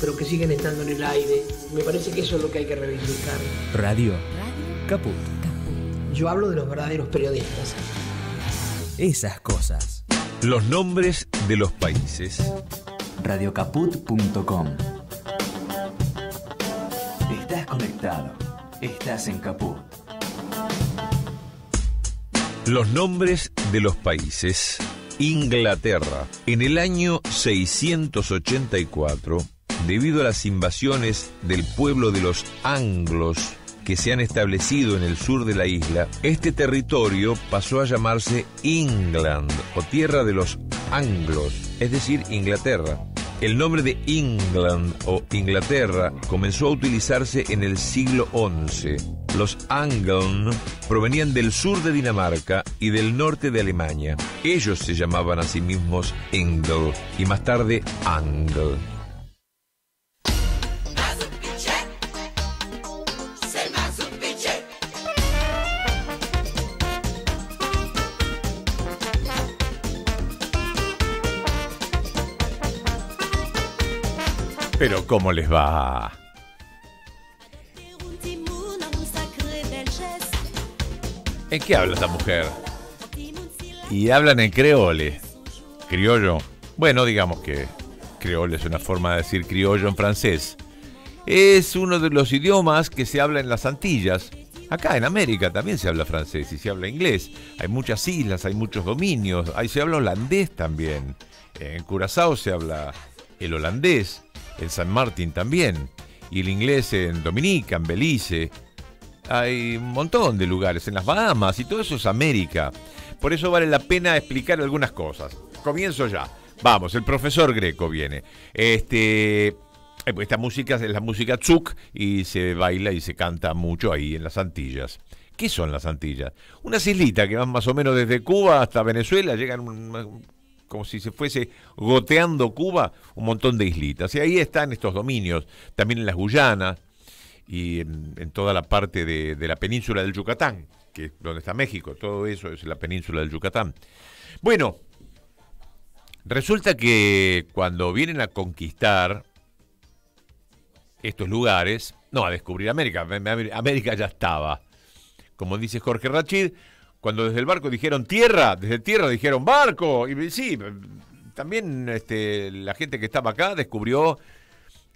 pero que siguen estando en el aire. Me parece que eso es lo que hay que reivindicar. Radio Caput. Yo hablo de los verdaderos periodistas. Esas cosas. Los nombres de los países. Radiocaput.com Estás conectado. Estás en Caput. Los nombres de los países. Inglaterra. En el año 684, debido a las invasiones del pueblo de los anglos que se han establecido en el sur de la isla, este territorio pasó a llamarse England o tierra de los anglos, es decir, Inglaterra. El nombre de England o Inglaterra comenzó a utilizarse en el siglo XI. Los Angeln provenían del sur de Dinamarca y del norte de Alemania. Ellos se llamaban a sí mismos Engel y más tarde Angel. Pero ¿cómo les va? ¿En qué habla esta mujer? Y hablan en creole. Criollo. Bueno, digamos que creole es una forma de decir criollo en francés. Es uno de los idiomas que se habla en las Antillas. Acá en América también se habla francés y se habla inglés. Hay muchas islas, hay muchos dominios. Ahí se habla holandés también. En Curazao se habla el holandés en San Martín también, y el inglés en Dominica, en Belice. Hay un montón de lugares, en las Bahamas, y todo eso es América. Por eso vale la pena explicar algunas cosas. Comienzo ya. Vamos, el profesor Greco viene. Este, esta música es la música tsuk y se baila y se canta mucho ahí en las Antillas. ¿Qué son las Antillas? Unas islitas que van más o menos desde Cuba hasta Venezuela, llegan como si se fuese goteando Cuba, un montón de islitas. Y ahí están estos dominios, también en las Guyanas y en, toda la parte de, la península del Yucatán, que es donde está México, todo eso es la península del Yucatán. Bueno, resulta que cuando vienen a conquistar estos lugares, no, a descubrir América, América ya estaba. Como dice Jorge Rachid, cuando desde el barco dijeron tierra, desde tierra dijeron barco. Y sí, también este, la gente que estaba acá descubrió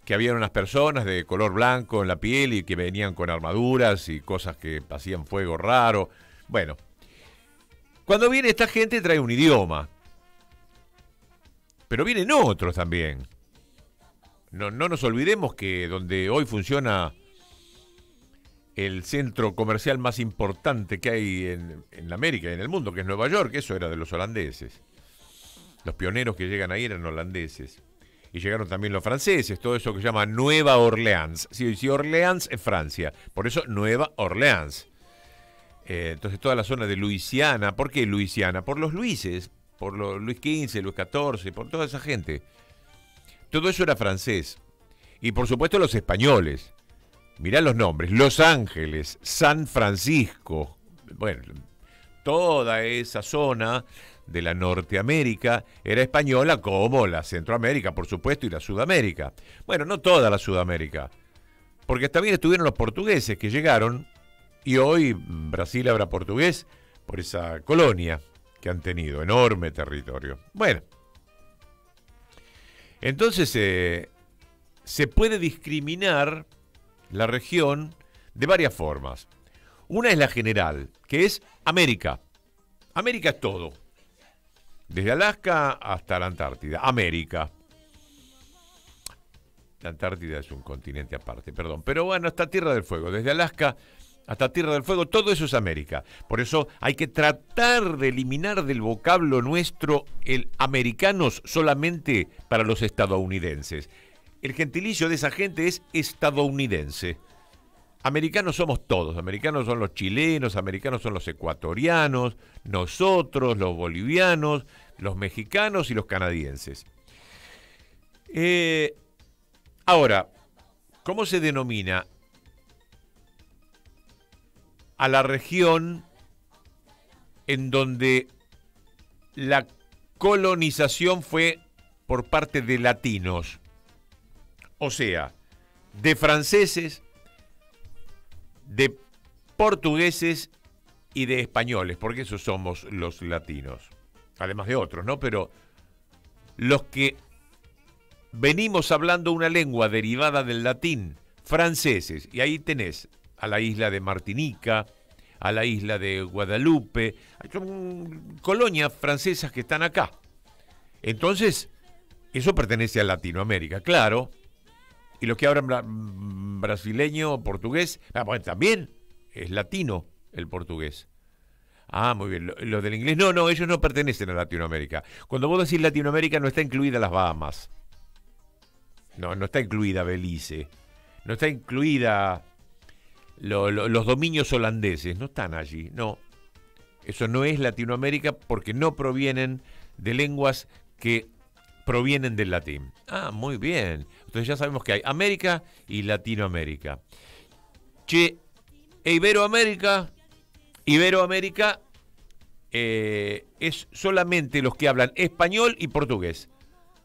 que había unas personas de color blanco en la piel y que venían con armaduras y cosas que hacían fuego raro. Bueno, cuando viene esta gente trae un idioma, pero vienen otros también. No, no nos olvidemos que donde hoy funciona el centro comercial más importante que hay en, América y en el mundo, que es Nueva York, eso era de los holandeses. Los pioneros que llegan ahí eran holandeses. Y llegaron también los franceses, todo eso que se llama Nueva Orleans. Si, Orleans es Francia, por eso Nueva Orleans. Eh, entonces toda la zona de Luisiana, ¿por qué Luisiana? Por los Luises, por Luis XV, Luis XIV, por toda esa gente. Todo eso era francés. Y por supuesto los españoles mirá los nombres, Los Ángeles, San Francisco, bueno, toda esa zona de la Norteamérica era española como la Centroamérica, por supuesto, y la Sudamérica. Bueno, no toda la Sudamérica, porque también estuvieron los portugueses que llegaron y hoy Brasil habla portugués por esa colonia que han tenido, enorme territorio. Bueno, entonces eh, se puede discriminar la región de varias formas. Una es la general, que es América. América es todo. Desde Alaska hasta la Antártida. América. La Antártida es un continente aparte, perdón. Pero bueno, hasta Tierra del Fuego. Desde Alaska hasta Tierra del Fuego, todo eso es América. Por eso hay que tratar de eliminar del vocablo nuestro el americanos solamente para los estadounidenses. El gentilicio de esa gente es estadounidense. Americanos somos todos, americanos son los chilenos, americanos son los ecuatorianos, nosotros, los bolivianos, los mexicanos y los canadienses. Eh, ahora, ¿cómo se denomina a la región en donde la colonización fue por parte de latinos? O sea, de franceses, de portugueses y de españoles, porque esos somos los latinos. Además de otros, ¿no? Pero los que venimos hablando una lengua derivada del latín, franceses, y ahí tenés a la isla de Martinica, a la isla de Guadalupe, colonias francesas que están acá. Entonces, eso pertenece a Latinoamérica, claro. Y los que hablan brasileño o portugués, ah, también es latino el portugués. Ah, muy bien. Lo, del inglés, no, no, ellos no pertenecen a Latinoamérica. Cuando vos decís Latinoamérica no está incluida las Bahamas. No, no está incluida Belice. No está incluida los dominios holandeses. No están allí, no. Eso no es Latinoamérica porque no provienen de lenguas que provienen del latín. Ah, muy bien. Entonces ya sabemos que hay América y Latinoamérica. Che, e Iberoamérica, Iberoamérica eh, es solamente los que hablan español y portugués,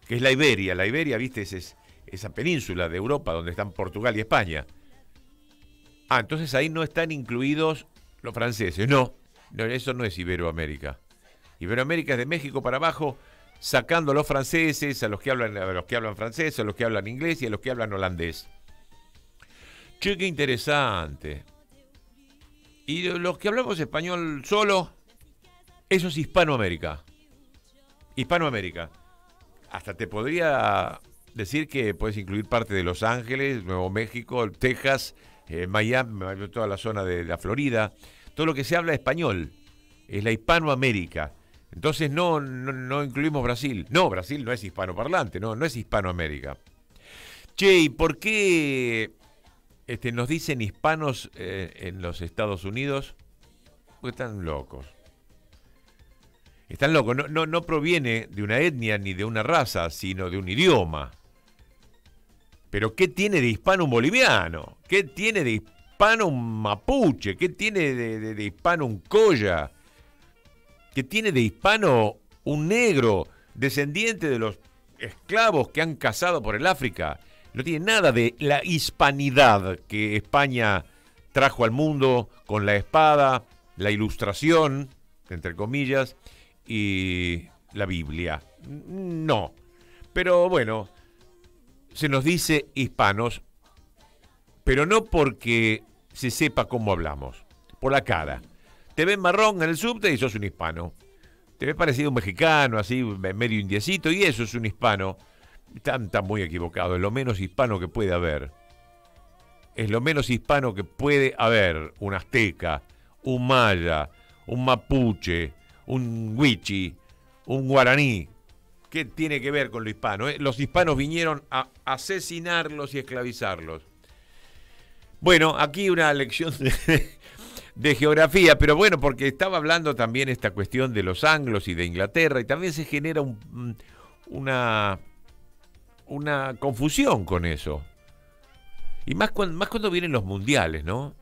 que es la Iberia. La Iberia, viste, es, esa península de Europa donde están Portugal y España. Ah, entonces ahí no están incluidos los franceses. No, no eso no es Iberoamérica. Iberoamérica es de México para abajo, sacando a los franceses, a los que hablan, a los que hablan francés, a los que hablan inglés y a los que hablan holandés. Che, qué interesante. Y los que hablamos español solo, eso es Hispanoamérica. Hispanoamérica. Hasta te podría decir que puedes incluir parte de Los Ángeles, Nuevo México, Texas, eh, Miami, toda la zona de la Florida. Todo lo que se habla español es la Hispanoamérica. Entonces no, no, incluimos Brasil. No, Brasil no es hispanoparlante, no, no es Hispanoamérica. Che, ¿y por qué este, nos dicen hispanos eh, en los Estados Unidos, porque están locos. Están locos, no, no, no proviene de una etnia ni de una raza, sino de un idioma. Pero ¿qué tiene de hispano un boliviano? ¿Qué tiene de hispano un mapuche? ¿Qué tiene de, de hispano un colla? ¿Qué tiene de hispano un negro descendiente de los esclavos que han cazado por el África? no tiene nada de la hispanidad que España trajo al mundo con la espada, la ilustración, entre comillas, y la Biblia. No. Pero bueno, se nos dice hispanos, pero no porque se sepa cómo hablamos, por la cara. Te ven marrón en el subte y sos un hispano. Te ves parecido a un mexicano, así medio indiecito, y eso es un hispano. Están, muy equivocado, es lo menos hispano que puede haber. Es lo menos hispano que puede haber un azteca, un maya, un mapuche, un huichi, un guaraní. ¿Qué tiene que ver con lo hispano? Eh? Los hispanos vinieron a asesinarlos y esclavizarlos. Bueno, aquí una lección de, de, geografía, pero bueno, porque estaba hablando también esta cuestión de los anglos y de Inglaterra, y también se genera un, una una confusión con eso. Y más cuando, más cuando vienen los mundiales, ¿no?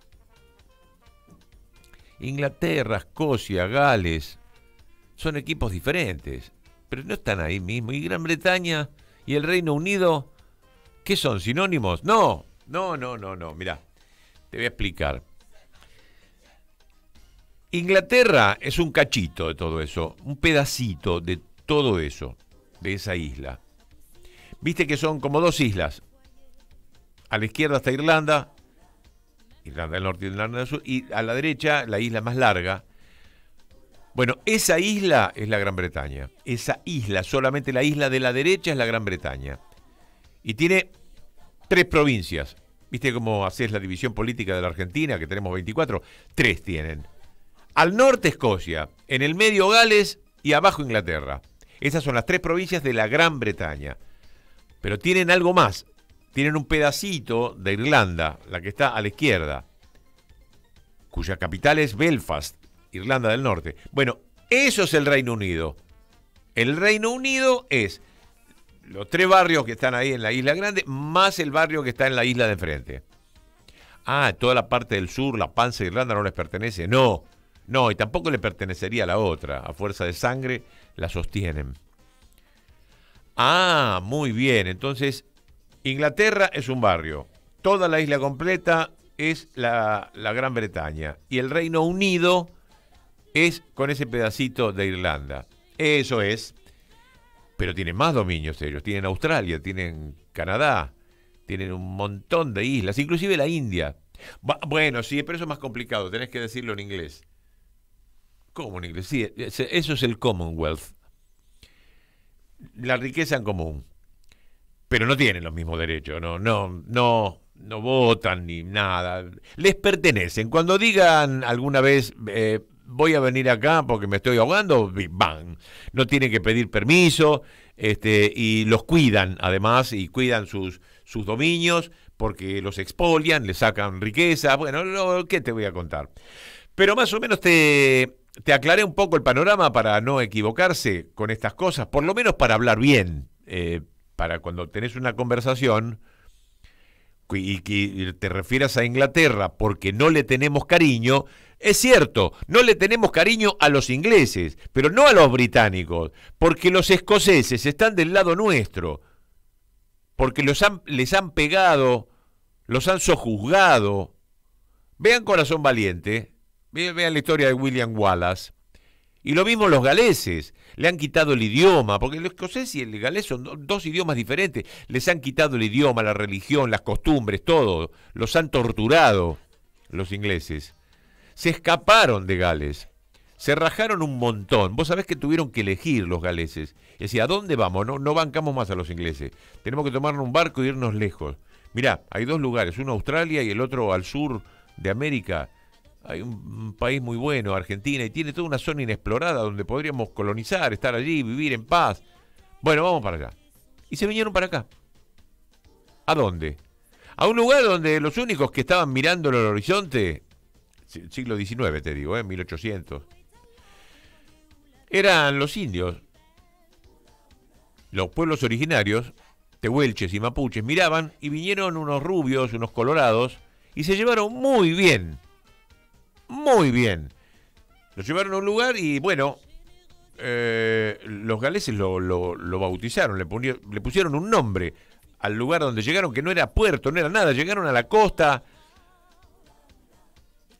Inglaterra, Escocia, Gales, son equipos diferentes, pero no están ahí mismo. Y Gran Bretaña y el Reino Unido, ¿qué son? ¿Sinónimos? No, no, no, no, no. Mira, te voy a explicar. Inglaterra es un cachito de todo eso, un pedacito de todo eso, de esa isla. Viste que son como dos islas. A la izquierda está Irlanda, Irlanda del Norte y Irlanda del Sur, y a la derecha la isla más larga. Bueno, esa isla es la Gran Bretaña. Esa isla, solamente la isla de la derecha es la Gran Bretaña. Y tiene tres provincias. ¿Viste cómo haces la división política de la Argentina, que tenemos 24? Tres tienen. Al norte Escocia, en el medio Gales y abajo Inglaterra. Esas son las tres provincias de la Gran Bretaña. Pero tienen algo más. Tienen un pedacito de Irlanda, la que está a la izquierda, cuya capital es Belfast, Irlanda del Norte. Bueno, eso es el Reino Unido. El Reino Unido es los tres barrios que están ahí en la isla grande, más el barrio que está en la isla de enfrente. Ah, toda la parte del sur, la panza de Irlanda no les pertenece. No, no, y tampoco le pertenecería a la otra. A fuerza de sangre la sostienen. Ah, muy bien. Entonces, Inglaterra es un barrio. Toda la isla completa es la, Gran Bretaña. Y el Reino Unido es con ese pedacito de Irlanda. Eso es. Pero tienen más dominios ellos. Tienen Australia, tienen Canadá, tienen un montón de islas, inclusive la India. Bueno, sí, pero eso es más complicado, tenés que decirlo en inglés. ¿Cómo en inglés? Sí, eso es el Commonwealth. La riqueza en común. Pero no tienen los mismos derechos, no, no, no, no votan ni nada. Les pertenecen. Cuando digan alguna vez, eh, voy a venir acá porque me estoy ahogando, van. No tienen que pedir permiso este, y los cuidan además y cuidan sus, sus dominios porque los expolian, le sacan riqueza. Bueno, ¿qué te voy a contar? Pero más o menos te, te aclaré un poco el panorama para no equivocarse con estas cosas, por lo menos para hablar bien, eh, para cuando tenés una conversación y que te refieras a Inglaterra porque no le tenemos cariño, es cierto, no le tenemos cariño a los ingleses, pero no a los británicos, porque los escoceses están del lado nuestro, porque los han, les han pegado, los han sojuzgado. Vean Corazón Valiente, vean, la historia de William Wallace. Y lo mismo los galeses, le han quitado el idioma, porque el escocés y el galés son dos idiomas diferentes, les han quitado el idioma, la religión, las costumbres, todo, los han torturado los ingleses se escaparon de Gales, se rajaron un montón. Vos sabés que tuvieron que elegir los galeses. Y decía, ¿a dónde vamos? No, no bancamos más a los ingleses. Tenemos que tomarnos un barco e irnos lejos. Mirá, hay dos lugares, uno Australia y el otro al sur de América. Hay un, país muy bueno, Argentina, y tiene toda una zona inexplorada donde podríamos colonizar, estar allí, vivir en paz. Bueno, vamos para allá. Y se vinieron para acá. ¿A dónde? A un lugar donde los únicos que estaban mirando el horizonte siglo XIX, te digo, ¿eh? 1800. Eran los indios. Los pueblos originarios, tehuelches y mapuches, miraban y vinieron unos rubios, unos colorados, y se llevaron muy bien. Muy bien. Los llevaron a un lugar y, bueno, eh, los galeses lo, bautizaron, le, le pusieron un nombre al lugar donde llegaron, que no era puerto, no era nada, llegaron a la costa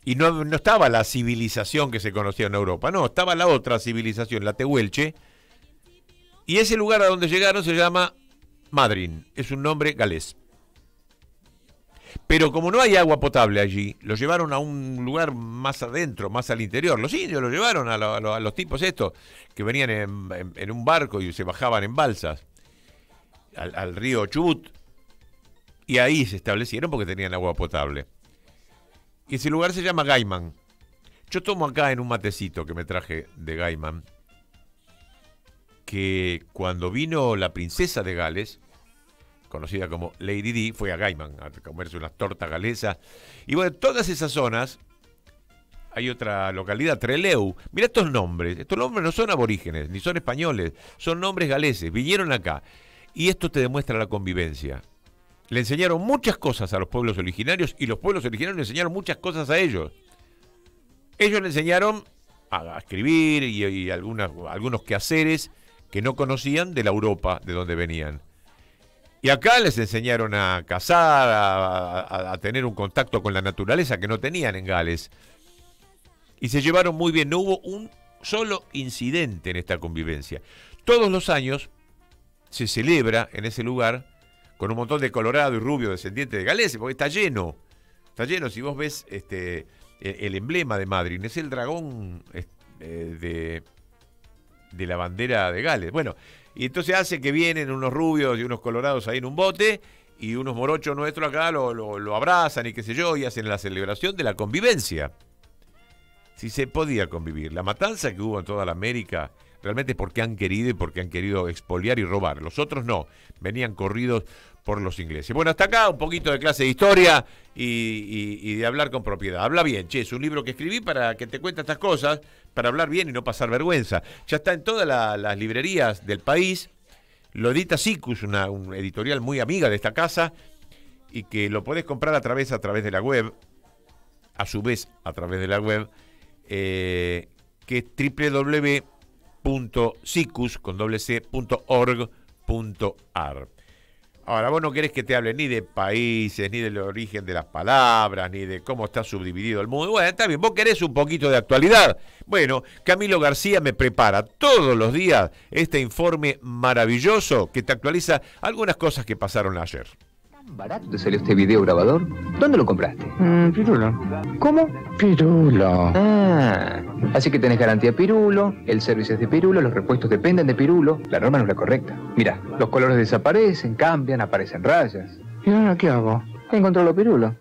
y no, no, estaba la civilización que se conocía en Europa, no, estaba la otra civilización, la Tehuelche. Y ese lugar a donde llegaron se llama Madryn, es un nombre galés. Pero como no hay agua potable allí, lo llevaron a un lugar más adentro, más al interior. Los indios lo llevaron a, los tipos estos que venían en, un barco y se bajaban en balsas al, río Chubut. Y ahí se establecieron porque tenían agua potable. Y ese lugar se llama Gaiman. Yo tomo acá en un matecito que me traje de Gaiman, que cuando vino la princesa de Gales, conocida como Lady Di, fue a Gaiman a comerse unas tortas galesas. Y bueno, todas esas zonas, hay otra localidad, Treleu. Mira estos nombres. Estos nombres no son aborígenes, ni son españoles, son nombres galeses. Vinieron acá. Y esto te demuestra la convivencia. Le enseñaron muchas cosas a los pueblos originarios y los pueblos originarios le enseñaron muchas cosas a ellos. Ellos le enseñaron a, escribir y, algunos quehaceres que no conocían de la Europa de donde venían. Y acá les enseñaron a cazar, a, tener un contacto con la naturaleza que no tenían en Gales. Y se llevaron muy bien, no hubo un solo incidente en esta convivencia. Todos los años se celebra en ese lugar con un montón de colorado y rubio descendiente de galeses, porque está lleno. Está lleno, si vos ves este el, emblema de Madrid, es el dragón eh, de, de la bandera de Gales. Bueno, y entonces hace que vienen unos rubios y unos colorados ahí en un bote y unos morochos nuestros acá lo, lo, abrazan y qué sé yo, y hacen la celebración de la convivencia. Si se podía convivir. La matanza que hubo en toda la América realmente porque han querido y porque han querido expoliar y robar. Los otros no, venían corridos por los ingleses. Bueno, hasta acá un poquito de clase de historia y, de hablar con propiedad. Habla bien, che, es un libro que escribí para que te cuente estas cosas, para hablar bien y no pasar vergüenza. Ya está en todas las librerías del país. Lo edita Sicus, una editorial muy amiga de esta casa, y que lo podés comprar a través, a través de la web, a su vez a través de la web, eh, que es www.sicus con doble Ahora, vos no querés que te hable ni de países, ni del origen de las palabras, ni de cómo está subdividido el mundo. Bueno, está bien, vos querés un poquito de actualidad. Bueno, Camilo García me prepara todos los días este informe maravilloso que te actualiza algunas cosas que pasaron ayer. ¿Barato te salió este video grabador? ¿Dónde lo compraste? Mm, pirulo. ¿Cómo? Pirulo. Ah, así que tenés garantía Pirulo, el servicio es de Pirulo, los repuestos dependen de Pirulo. La norma no es la correcta. Mira, los colores desaparecen, cambian, aparecen rayas. ¿Y ahora qué hago? Encontrarlo Pirulo.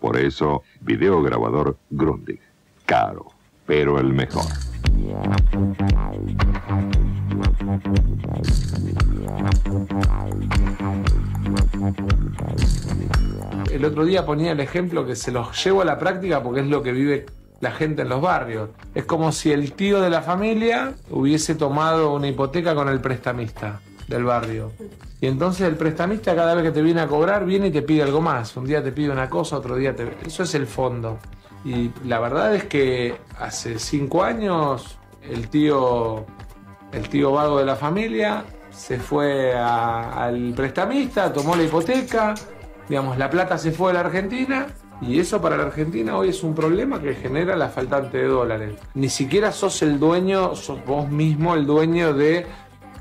Por eso, videograbador Grundig. Caro, pero el mejor. El otro día ponía el ejemplo que se los llevo a la práctica porque es lo que vive la gente en los barrios. Es como si el tío de la familia hubiese tomado una hipoteca con el prestamista del barrio. Y entonces el prestamista cada vez que te viene a cobrar viene y te pide algo más. Un día te pide una cosa, otro día te... Eso es el fondo. Y la verdad es que hace cinco años el tío, el tío vago de la familia se fue al prestamista, tomó la hipoteca, digamos, la plata se fue a la Argentina y eso para la Argentina hoy es un problema que genera la faltante de dólares. Ni siquiera sos el dueño, sos vos mismo el dueño de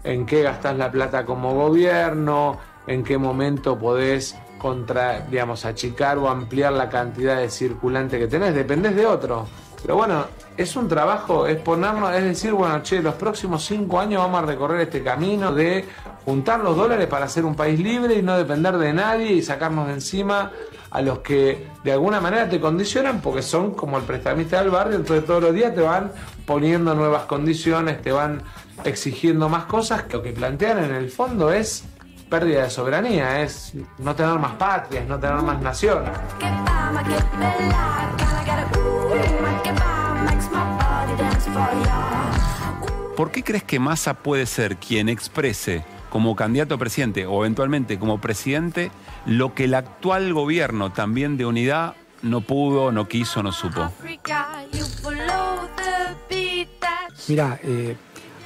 en qué gastás la plata como gobierno, en qué momento podés contra, digamos, achicar o ampliar la cantidad de circulante que tenés, dependés de otro. Pero bueno, es un trabajo, es ponernos, es decir, bueno, che, los próximos cinco años vamos a recorrer este camino de juntar los dólares para ser un país libre y no depender de nadie y sacarnos de encima a los que de alguna manera te condicionan porque son como el prestamista del barrio, entonces todos los días te van poniendo nuevas condiciones, te van exigiendo más cosas, que lo que plantean en el fondo es pérdida de soberanía, es no tener más patrias, no tener más nación. ¿Por qué crees que Massa puede ser quien exprese como candidato a presidente o eventualmente como presidente lo que el actual gobierno también de unidad no pudo, no quiso, no supo? Mira, eh,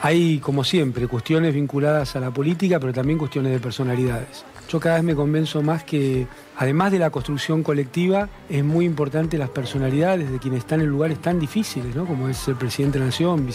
hay como siempre cuestiones vinculadas a la política, pero también cuestiones de personalidades. Yo cada vez me convenzo más que, además de la construcción colectiva, es muy importante las personalidades de quienes están en lugares tan difíciles, ¿no? como es el presidente de la Nación,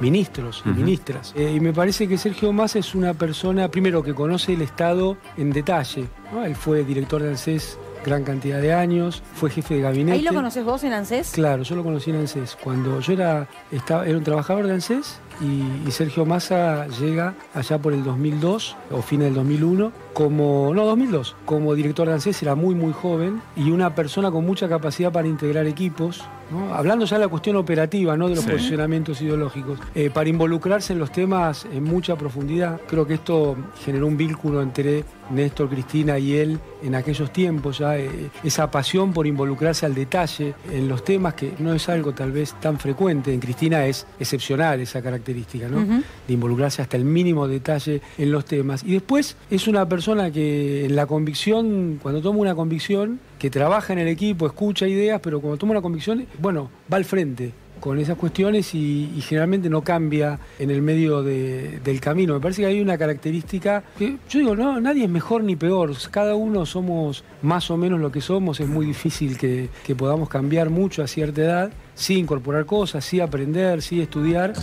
ministros ministras. Eh, y me parece que Sergio Massa es una persona, primero, que conoce el Estado en detalle. ¿no? Él fue director de ANSES gran cantidad de años, fue jefe de gabinete. ¿Ahí lo conoces vos en ANSES? Claro, yo lo conocí en ANSES. Cuando yo era, estaba, era un trabajador de ANSES y, y Sergio Massa llega allá por el 2002 o fines del 2001 como, no, 2002, como director de ANSES, era muy, muy joven y una persona con mucha capacidad para integrar equipos, ¿no? hablando ya de la cuestión operativa, no de los Sí. posicionamientos ideológicos, eh, para involucrarse en los temas en mucha profundidad. Creo que esto generó un vínculo entre Néstor, Cristina y él en aquellos tiempos, ya eh, esa pasión por involucrarse al detalle en los temas, que no es algo tal vez tan frecuente. En Cristina es excepcional esa característica, ¿no? Ujú. de involucrarse hasta el mínimo detalle en los temas. Y después es una persona que en la convicción, cuando toma una convicción, que trabaja en el equipo, escucha ideas, pero cuando toma una convicción, bueno, va al frente con esas cuestiones y, y generalmente no cambia en el medio de- del camino. Me parece que hay una característica que yo digo, no, nadie es mejor ni peor, cada uno somos más o menos lo que somos, es muy difícil que, que podamos cambiar mucho a cierta edad, sí incorporar cosas, sí aprender, sí estudiar.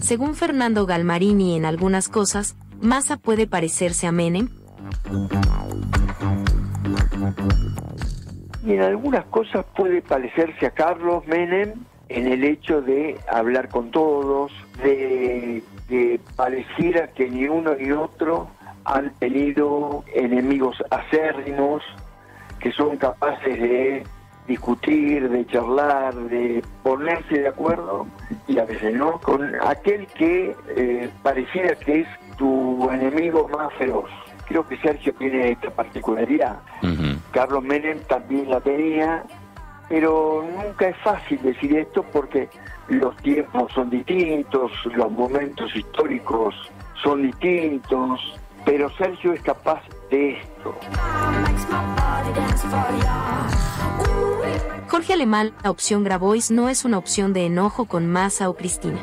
Según Fernando Galmarini en algunas cosas, Massa puede parecerse a Menem. Y en algunas cosas puede parecerse a Carlos Menem en el hecho de hablar con todos, de pareciera que ni uno ni otro han tenido enemigos acérrimos que son capaces de discutir, de charlar, de ponerse de acuerdo y a veces no, con aquel que eh, pareciera que es tu enemigo más feroz. Creo que Sergio tiene esta particularidad. Carlos Menem también la tenía, pero nunca es fácil decir esto porque los tiempos son distintos, los momentos históricos son distintos, pero Sergio es capaz de esto. Jorge Alemán, la opción Grabois no es una opción de enojo con Massa o Cristina.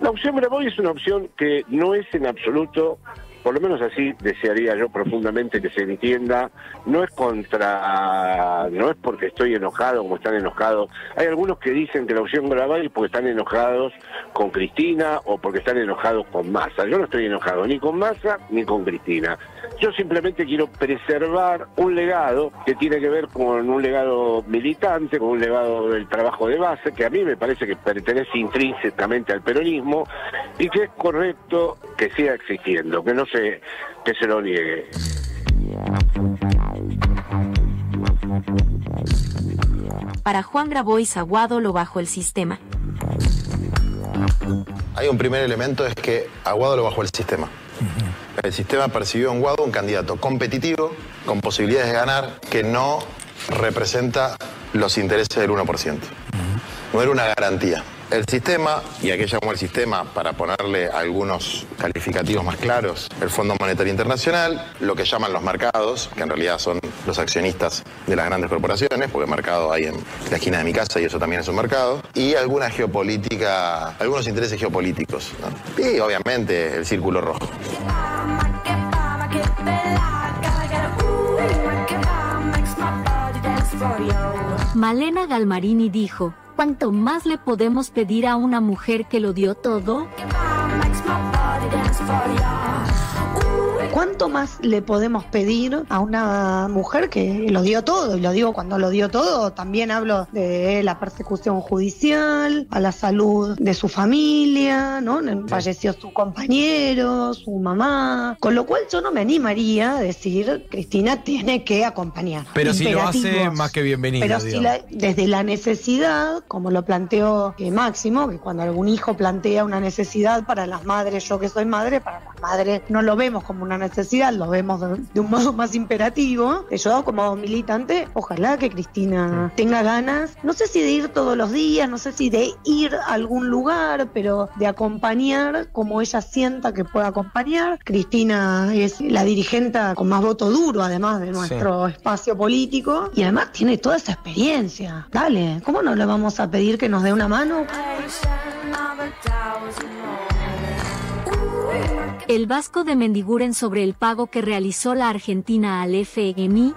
La opción Graboy es una opción que no es en absoluto, por lo menos así desearía yo profundamente que se entienda, no es contra, no es porque estoy enojado como están enojados. Hay algunos que dicen que la opción Graboy porque están enojados con Cristina o porque están enojados con Massa. Yo no estoy enojado ni con Massa ni con Cristina. Yo simplemente quiero preservar un legado que tiene que ver con un legado militante, con un legado del trabajo de base, que a mí me parece que pertenece intrínsecamente al peronismo y que es correcto que siga existiendo, que no se, que se lo niegue. Para Juan Grabois Aguado lo bajo el sistema. Hay un primer elemento, es que Aguado lo bajó el sistema. El sistema percibió en Guado un candidato competitivo, con posibilidades de ganar, que no representa los intereses del 1%. No era una garantía. El sistema, y aquí llamó el sistema para ponerle algunos calificativos más claros, el Fondo Monetario Internacional, lo que llaman los mercados, que en realidad son los accionistas de las grandes corporaciones, porque mercado hay en la esquina de mi casa y eso también es un mercado, y alguna geopolítica, algunos intereses geopolíticos, y obviamente el círculo rojo. Malena Galmarini dijo, ¿cuánto más le podemos pedir a una mujer que lo dio todo? ¿Cuánto más le podemos pedir a una mujer que lo dio todo? Y lo digo cuando lo dio todo, también hablo de la persecución judicial, a la salud de su familia, ¿no? Falleció su compañero, su mamá. Con lo cual yo no me animaría a decir, Cristina tiene que acompañar. Pero si lo hace, más que bienvenido. Pero si la- desde la necesidad, como lo planteó eh, Máximo, que cuando algún hijo plantea una necesidad para las madres, yo que soy madre, para las madres no lo vemos como una necesidad, lo vemos de, de un modo más imperativo. Yo como militante, ojalá que Cristina tenga ganas, no sé si de ir todos los días, no sé si de ir a algún lugar, pero de acompañar como ella sienta que pueda acompañar. Cristina es la dirigente con más voto duro, además de nuestro espacio político, y además tiene toda esa experiencia. Dale, ¿cómo no le vamos a pedir que nos dé una mano? El Vasco de Mendiguren sobre el pago que realizó la Argentina al FMI.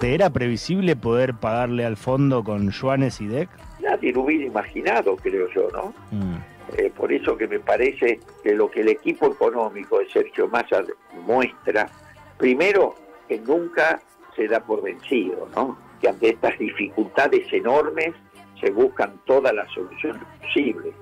¿Te era previsible poder pagarle al fondo con yuanes y DEC? Nadie lo hubiera imaginado, creo yo, ¿no? Mm. Eh, por eso que me parece que lo que el equipo económico de Sergio Massa muestra, primero, que nunca se da por vencido, ¿no? Que ante estas dificultades enormes se buscan todas las soluciones posibles.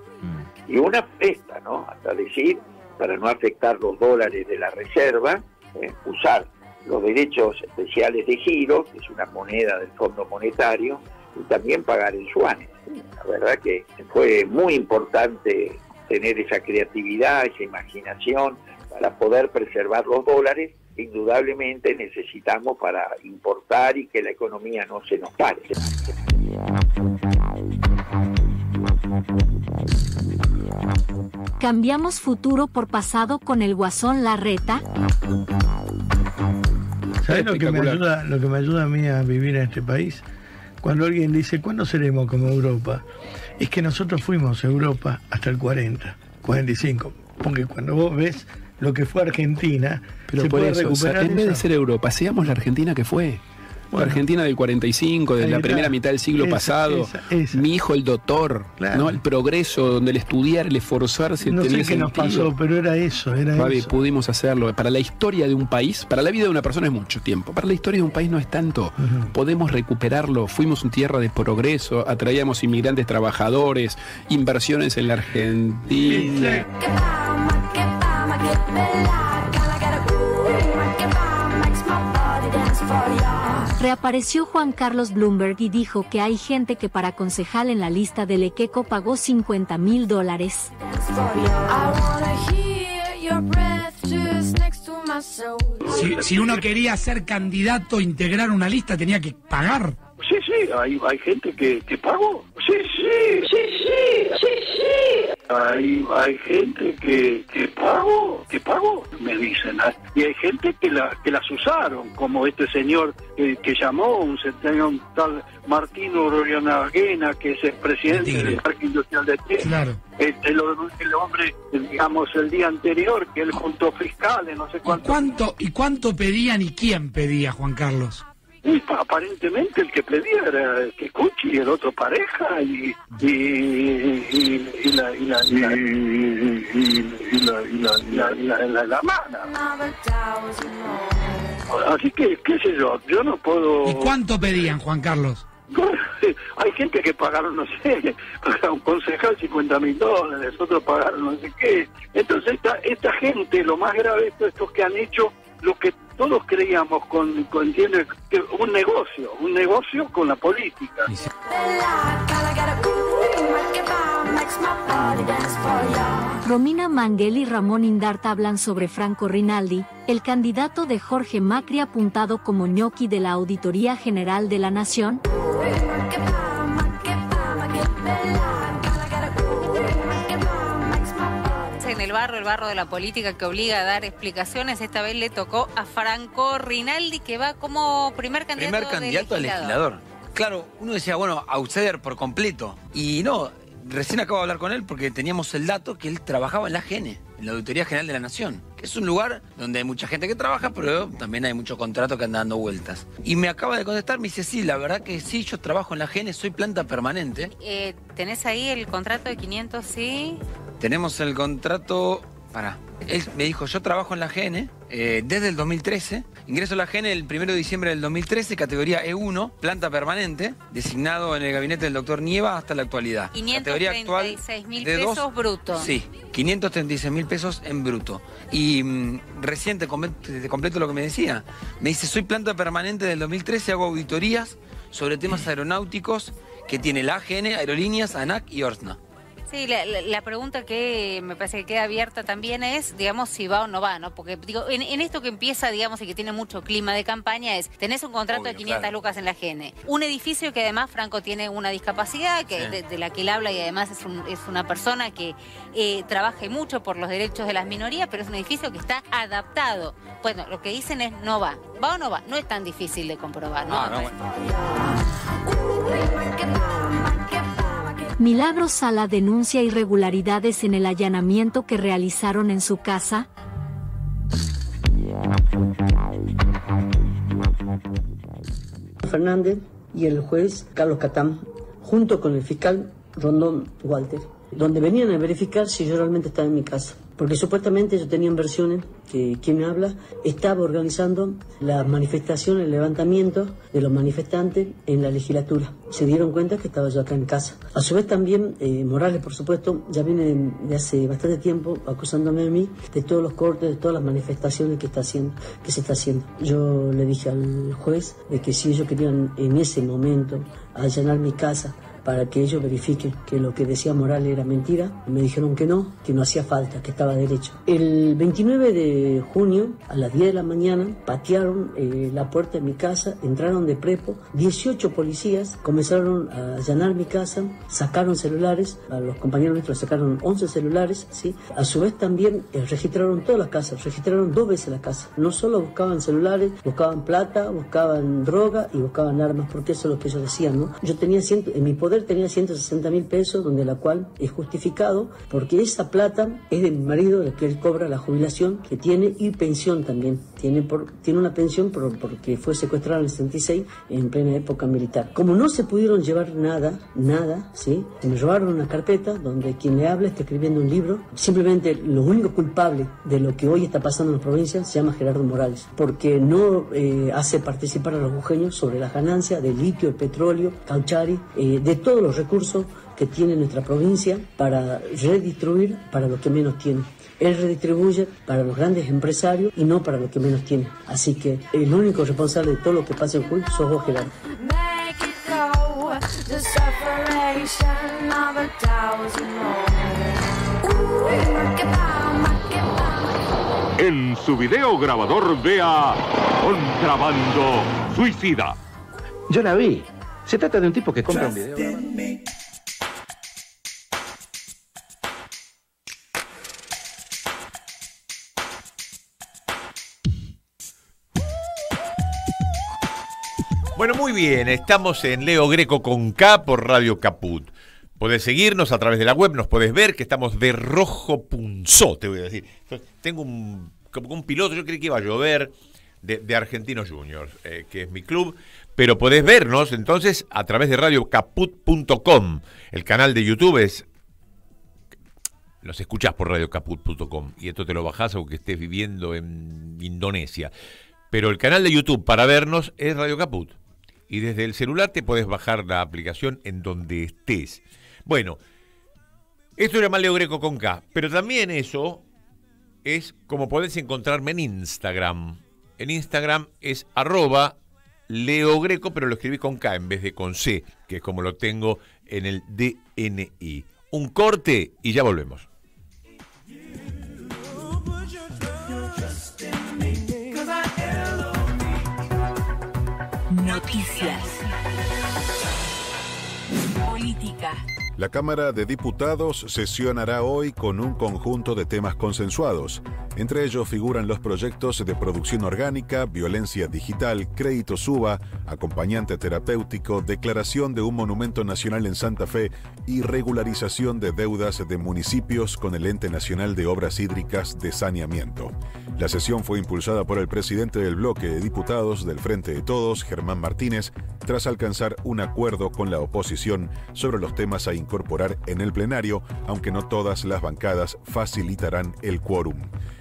Y una presta, ¿no? Hasta decir, para no afectar los dólares de la reserva, eh, usar los derechos especiales de giro, que es una moneda del Fondo Monetario, y también pagar en yuanes. La verdad que fue muy importante tener esa creatividad, esa imaginación para poder preservar los dólares. Indudablemente necesitamos para importar y que la economía no se nos pare. ¿Cambiamos futuro por pasado con el Guasón Larreta? ¿Sabes lo que, me ayuda, lo que me ayuda a mí a vivir en este país? Cuando alguien dice, ¿cuándo seremos como Europa? Es que nosotros fuimos Europa hasta el 40, 45. Porque cuando vos ves lo que fue Argentina, Pero se por puede eso, o sea, recuperar en vez de ser Europa, seamos la Argentina que fue. Bueno. Argentina del 45, de Ahí la está. primera mitad del siglo Esa, pasado. esa, esa. Mi hijo el doctor, Claro. ¿no? El progreso, donde el estudiar, el esforzarse No sé tenía qué nos pasó, pero era eso, era Fabi, eso. pudimos hacerlo. Para la historia de un país, para la vida de una persona es mucho tiempo. Para la historia de un país no es tanto. Podemos recuperarlo. Fuimos una tierra de progreso, atraíamos inmigrantes trabajadores, inversiones en la Argentina. Reapareció Juan Carlos Bloomberg y dijo que hay gente que para concejal en la lista del Equeco pagó 50 mil dólares. Si, uno quería ser candidato, integrar una lista, tenía que pagar. Sí, sí, hay, hay gente que, que pagó. Sí, sí, sí, sí, sí, sí. Hay, hay gente que, que pagó, que pagó, me dicen. ¿eh? Y hay gente que, la, que las usaron, como este señor que, que llamó, un señor un tal Martino Rorianaguena, que es el presidente del Parque Industrial de Tierra. Claro. El, el, el hombre, digamos, el día anterior, que él juntó fiscales, no sé ¿Y cuánto. cuánto, ¿Y cuánto pedían y quién pedía, Juan Carlos? Pa- aparentemente el que pedía era Kikuchi y el otro pareja y, y, la y la y la y, y- y la y la y la, y la- la- la mana. Así que qué sé yo, yo no puedo. ¿Y cuánto pedían, Juan Carlos? Hay gente que pagaron, no sé, para un concejal 50 mil dólares, otros pagaron no sé qué. Entonces esta, esta gente, lo más grave de esto, estos que han hecho lo que todos creíamos con, con. Que un negocio, un negocio con la política. Romina Manguel y Ramón Indarta hablan sobre Franco Rinaldi, el candidato de Jorge Macri apuntado como ñoqui de la Auditoría General de la Nación. Barro, el barro de la política que obliga a dar explicaciones, esta vez le tocó a Franco Rinaldi, que va como primer candidato, primer candidato a legislador. Claro, uno decía, bueno, outsider por completo. Y no, recién acabo de hablar con él porque teníamos el dato que él trabajaba en la GN, en la Auditoría General de la Nación, que es un lugar donde hay mucha gente que trabaja, pero también hay muchos contratos que andan dando vueltas. Y me acaba de contestar, me dice, sí, la verdad que sí, yo trabajo en la GN, soy planta permanente. Eh, ¿Tenés ahí el contrato de 500, sí? Tenemos el contrato. Para. Él me dijo: Yo trabajo en la GN eh, desde el 2013. Ingreso a la GN el 1 de diciembre del 2013, categoría E1, planta permanente, designado en el gabinete del doctor Nieva hasta la actualidad. Categoría actual 536 mil de dos- pesos brutos. Sí, 536 mil pesos en bruto. Y mm, recién te, completo lo que me decía. Me dice: Soy planta permanente del 2013, hago auditorías sobre temas aeronáuticos que tiene la AGN, Aerolíneas, ANAC y ORSNA. Sí, la, pregunta que me parece que queda abierta también es, digamos, si va o no va, ¿no? Porque, digo, en, en esto que empieza, digamos, y que tiene mucho clima de campaña es, tenés un contrato de Obvio, 500 claro. lucas en la GN, un edificio que además Franco tiene una discapacidad, que Sí. de, de la que él habla y además es, un- es una persona que eh, trabaja mucho por los derechos de las minorías, pero es un edificio que está adaptado. Bueno, lo que dicen es no va. ¿Va o no va? No es tan difícil de comprobar, ¿no? No, no, Milagro Sala denuncia irregularidades en el allanamiento que realizaron en su casa. Fernández y el juez Carlos Catán, junto con el fiscal Rondón Walter, donde venían a verificar si yo realmente estaba en mi casa. Porque supuestamente yo tenía versiones que quien me habla estaba organizando las manifestaciones, el levantamiento de los manifestantes en la legislatura. Se dieron cuenta que estaba yo acá en casa. A su vez también eh, Morales, por supuesto, ya viene de, hace bastante tiempo acusándome a mí de todos los cortes, de todas las manifestaciones que está haciendo, que se está haciendo. Yo le dije al juez de que si ellos querían en ese momento allanar mi casa para que ellos verifiquen que lo que decía Morales era mentira. Me dijeron que no, que no hacía falta, que estaba derecho. El 29 de junio, a las 10 de la mañana, patearon eh, la puerta de mi casa, entraron de prepo, 18 policías comenzaron a allanar mi casa, sacaron celulares, a los compañeros nuestros sacaron 11 celulares, ¿sí? A su vez también eh, registraron todas las casas, registraron dos veces la casa. No solo buscaban celulares, buscaban plata, buscaban droga y buscaban armas, porque eso es lo que ellos decían, ¿no? Yo tenía en mi poder tenía 160 mil pesos, donde la cual es justificado, porque esa plata es de mi marido, del que él cobra la jubilación que tiene y pensión también. Tiene, por, tiene una pensión por- porque fue secuestrado en el 66 en plena época militar. Como no se pudieron llevar nada, nada, ¿sí? Me robaron una carpeta donde quien le habla está escribiendo un libro. Simplemente lo único culpable de lo que hoy está pasando en la provincia se llama Gerardo Morales, porque no eh, hace participar a los bujeños sobre las ganancias de litio, de petróleo, cauchari, eh, de todos los recursos que tiene nuestra provincia para redistribuir para los que menos tienen. Él redistribuye para los grandes empresarios y no para los que menos tienen. Así que el único responsable de todo lo que pasa en Jujuy sos vos, Gerardo. En su video grabador vea Contrabando Suicida. Yo la vi. Se trata de un tipo que compra un video. Bueno, muy bien, estamos en Leo Greco con K por Radio Caput. Podés seguirnos a través de la web, nos podés ver que estamos de rojo punzó, te voy a decir. Tengo un, como un piloto, yo creí que iba a llover, de, Argentinos Juniors, eh, que es mi club pero podés vernos entonces a través de radiocaput.com. El canal de YouTube es los escuchás por radiocaput.com y esto te lo bajás aunque estés viviendo en Indonesia. Pero el canal de YouTube para vernos es Radio Caput. Y desde el celular te puedes bajar la aplicación en donde estés. Bueno, esto era Leo Greco con K, pero también eso es como podés encontrarme en Instagram. En Instagram es arroba Leo Greco, pero lo escribí con K en vez de con C, que es como lo tengo en el DNI. Un corte y ya volvemos. Noticias. La Cámara de Diputados sesionará hoy con un conjunto de temas consensuados. Entre ellos figuran los proyectos de producción orgánica, violencia digital, crédito suba, acompañante terapéutico, declaración de un monumento nacional en Santa Fe y regularización de deudas de municipios con el Ente Nacional de Obras Hídricas de Saneamiento. La sesión fue impulsada por el presidente del bloque de diputados del Frente de Todos, Germán Martínez, tras alcanzar un acuerdo con la oposición sobre los temas a incorporar en el plenario, aunque no todas las bancadas facilitarán el quórum.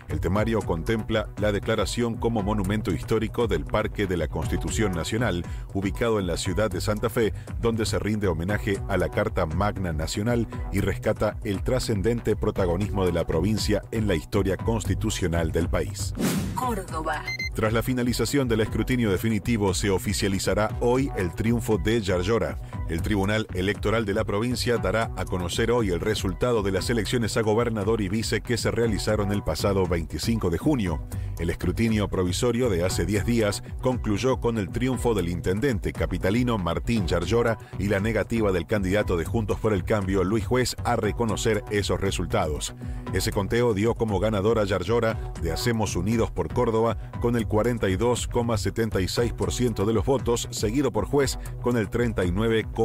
El temario contempla la declaración como monumento histórico del Parque de la Constitución Nacional, ubicado en la ciudad de Santa Fe, donde se rinde homenaje a la Carta Magna Nacional y rescata el trascendente protagonismo de la provincia en la historia constitucional del país. Córdoba. Tras la finalización del escrutinio definitivo, se oficializará hoy el triunfo de Yarlora. El Tribunal Electoral de la provincia dará a conocer hoy el resultado de las elecciones a gobernador y vice que se realizaron el pasado 25 de junio. El escrutinio provisorio de hace 10 días concluyó con el triunfo del intendente capitalino Martín Yarlora y la negativa del candidato de Juntos por el Cambio, Luis Juez, a reconocer esos resultados. Ese conteo dio como ganadora Yarlora de Hacemos Unidos por Córdoba con el 42,76% de los votos, seguido por Juez con el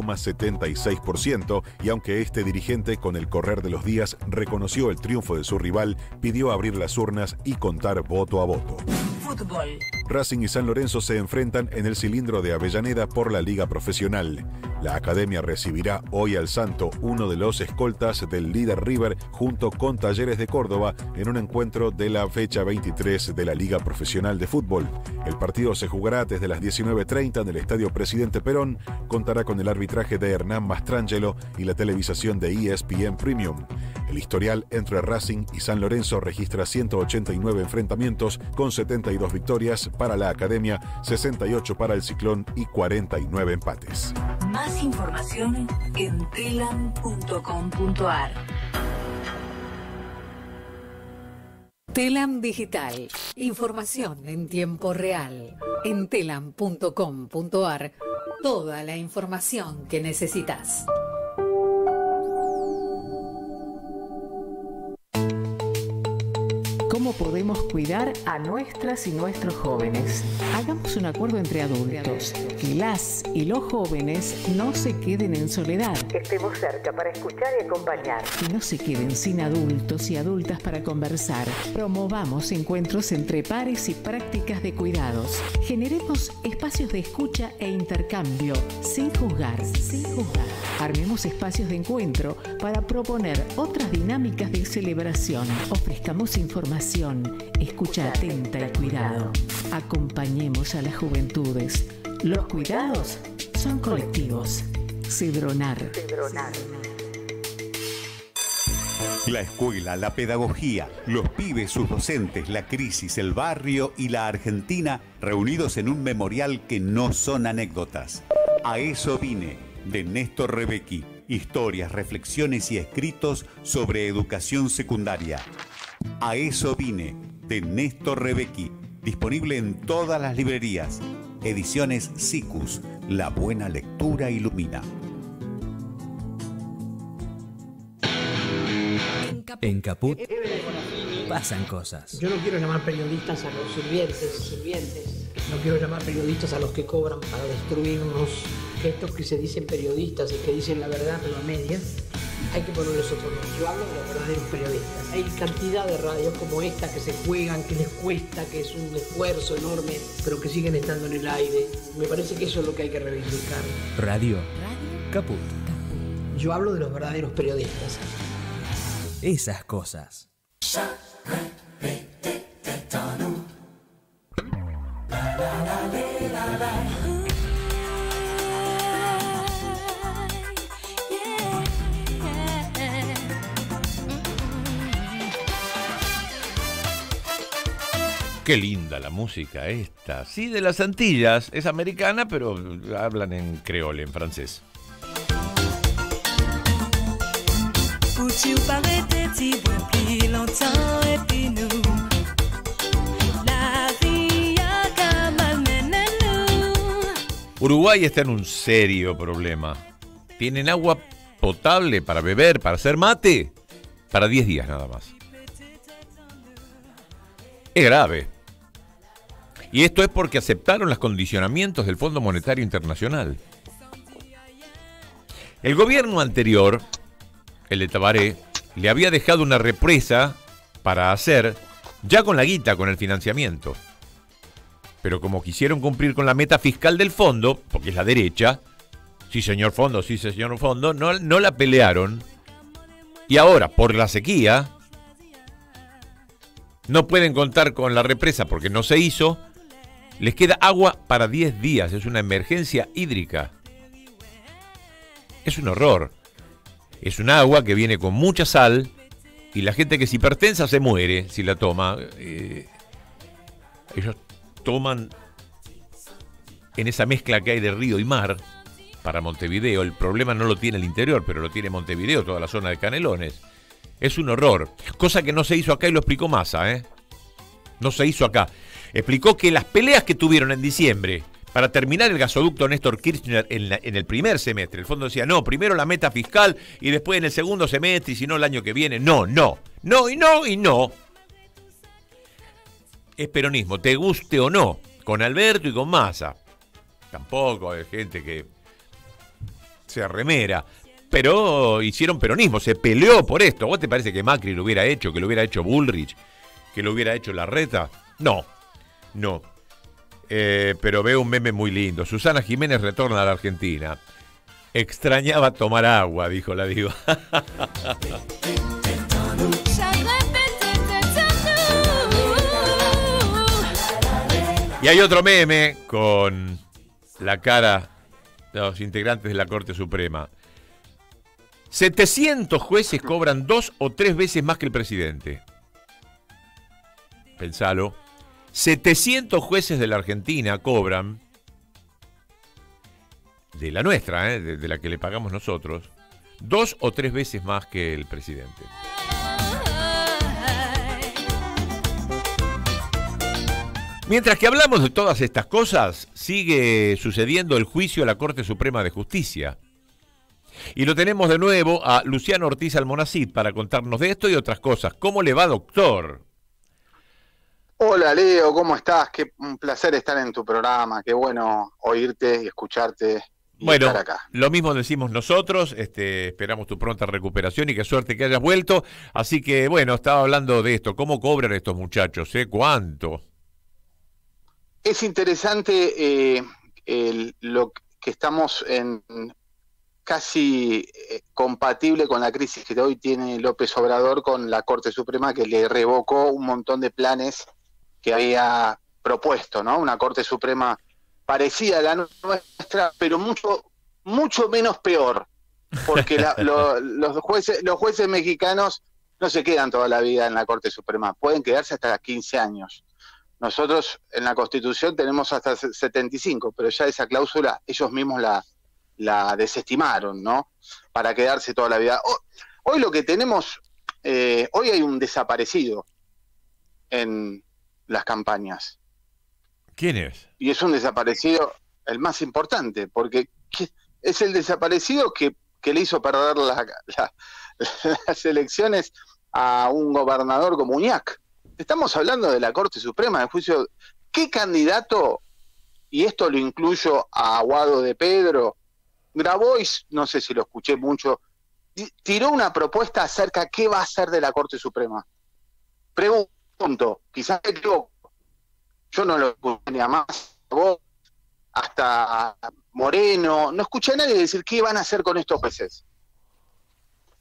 39,76%, y aunque este dirigente con el correr de los días reconoció el triunfo de su rival, pidió abrir las urnas y contar voto a voto. Racing y San Lorenzo se enfrentan en el cilindro de Avellaneda por la Liga Profesional. La academia recibirá hoy al Santo, uno de los escoltas del líder River, junto con Talleres de Córdoba, en un encuentro de la fecha 23 de la Liga Profesional de Fútbol. El partido se jugará desde las 19.30 en el Estadio Presidente Perón, contará con el arbitraje de Hernán Mastrangelo y la televisación de ESPN Premium. El historial entre Racing y San Lorenzo registra 189 enfrentamientos con 72 victorias para la Academia, 68 para el Ciclón y 49 empates. Más información en telam.com.ar. Telam Digital. Información en tiempo real. En telam.com.ar. Toda la información que necesitas. ¿Cómo podemos cuidar a nuestras y nuestros jóvenes? Hagamos un acuerdo entre adultos, que las y los jóvenes no se queden en soledad. Estemos cerca para escuchar y acompañar. Que no se queden sin adultos y adultas para conversar. Promovamos encuentros entre pares y prácticas de cuidados. Generemos espacios de escucha e intercambio, sin juzgar, sin juzgar. Armemos espacios de encuentro para proponer otras dinámicas de celebración. Ofrezcamos información, escucha atenta y cuidado. Acompañemos a las juventudes. Los cuidados son colectivos. Cedronar. La escuela, la pedagogía, los pibes, sus docentes, la crisis, el barrio y la Argentina reunidos en un memorial que no son anécdotas. A eso vine, de Néstor Rebecki. Historias, reflexiones y escritos sobre educación secundaria. A eso vine, de Néstor Rebecki. Disponible en todas las librerías. Ediciones SICUS. La buena lectura ilumina. En Caput pasan cosas. Yo no quiero llamar periodistas a los sirvientes, sirvientes. No quiero llamar periodistas a los que cobran para destruirnos. Que estos que se dicen periodistas y que dicen la verdad pero a medias, hay que ponerles otro nombre. Yo hablo de los verdaderos periodistas. Hay cantidad de radios como esta que se juegan, que les cuesta, que es un esfuerzo enorme, pero que siguen estando en el aire. Me parece que eso es lo que hay que reivindicar. Radio. Caput. Yo hablo de los verdaderos periodistas. Esas cosas. Qué linda la música esta. Sí, de las Antillas. Es americana, pero hablan en creole, en francés. Uruguay está en un serio problema. Tienen agua potable para beber, para hacer mate, para 10 días nada más. Es grave. Y esto es porque aceptaron los condicionamientos del Fondo Monetario Internacional. El gobierno anterior, el de Tabaré, le había dejado una represa para hacer, ya con la guita, con el financiamiento. Pero como quisieron cumplir con la meta fiscal del fondo, porque es la derecha, sí señor fondo, sí señor fondo, no, no la pelearon. Y ahora, por la sequía, no pueden contar con la represa porque no se hizo. Les queda agua para 10 días, es una emergencia hídrica. Es un horror. Es un agua que viene con mucha sal y la gente que es hipertensa se muere si la toma. Eh, ellos toman en esa mezcla que hay de río y mar para Montevideo. El problema no lo tiene el interior, pero lo tiene Montevideo, toda la zona de Canelones. Es un horror. Cosa que no se hizo acá y lo explicó Massa, ¿eh? No se hizo acá. Explicó que las peleas que tuvieron en diciembre para terminar el gasoducto Néstor Kirchner en, el primer semestre, el fondo decía, no, primero la meta fiscal y después en el segundo semestre y si no el año que viene. No, no. No y no y no. Es peronismo, te guste o no, con Alberto y con Massa. Tampoco hay gente que se arremera. Pero hicieron peronismo, se peleó por esto. ¿Vos te parece que Macri lo hubiera hecho, que lo hubiera hecho Bullrich, que lo hubiera hecho Larreta? No, no. Eh, pero veo un meme muy lindo. Susana Jiménez retorna a la Argentina. Extrañaba tomar agua, dijo la diva. y hay otro meme con la cara de los integrantes de la Corte Suprema. 700 jueces cobran dos o tres veces más que el presidente. Pensalo. 700 jueces de la Argentina cobran, de la nuestra, ¿eh? de, la que le pagamos nosotros, dos o tres veces más que el presidente. Mientras que hablamos de todas estas cosas, sigue sucediendo el juicio a la Corte Suprema de Justicia. Y lo tenemos de nuevo a Luciano Ortiz Almonacid para contarnos de esto y otras cosas. ¿Cómo le va, doctor? Hola Leo, ¿cómo estás? Qué un placer estar en tu programa, qué bueno oírte y escucharte y Bueno, estar acá. lo mismo decimos nosotros, este, esperamos tu pronta recuperación y qué suerte que hayas vuelto. Así que, bueno, estaba hablando de esto, ¿cómo cobran estos muchachos? ¿Eh? ¿Cuánto? Es interesante eh, el- lo que estamos en casi eh, compatible con la crisis que hoy tiene López Obrador con la Corte Suprema que le revocó un montón de planes que había propuesto, ¿no? Una Corte Suprema parecida a la nuestra, pero mucho mucho menos peor, porque la- lo- los jueces los jueces mexicanos no se quedan toda la vida en la Corte Suprema, pueden quedarse hasta 15 años. Nosotros en la Constitución tenemos hasta 75, pero ya esa cláusula ellos mismos la, la desestimaron, ¿no? Para quedarse toda la vida. Ho- Hoy, lo que tenemos, eh, hoy hay un desaparecido en las campañas. ¿Quién es? Y es un desaparecido el más importante, porque ¿qué- es el desaparecido que, que le hizo perder la- la- las elecciones a un gobernador como Uñac. Estamos hablando de la Corte Suprema, del juicio. ¿Qué candidato y esto lo incluyo a Aguado de Pedro, Grabois, no sé si lo escuché mucho, tiró una propuesta acerca de qué va a hacer de la Corte Suprema. Pregunto, quizás me equivoco, yo no lo escuché ni a más, vos, hasta Moreno, no escuché a nadie decir qué van a hacer con estos jueces.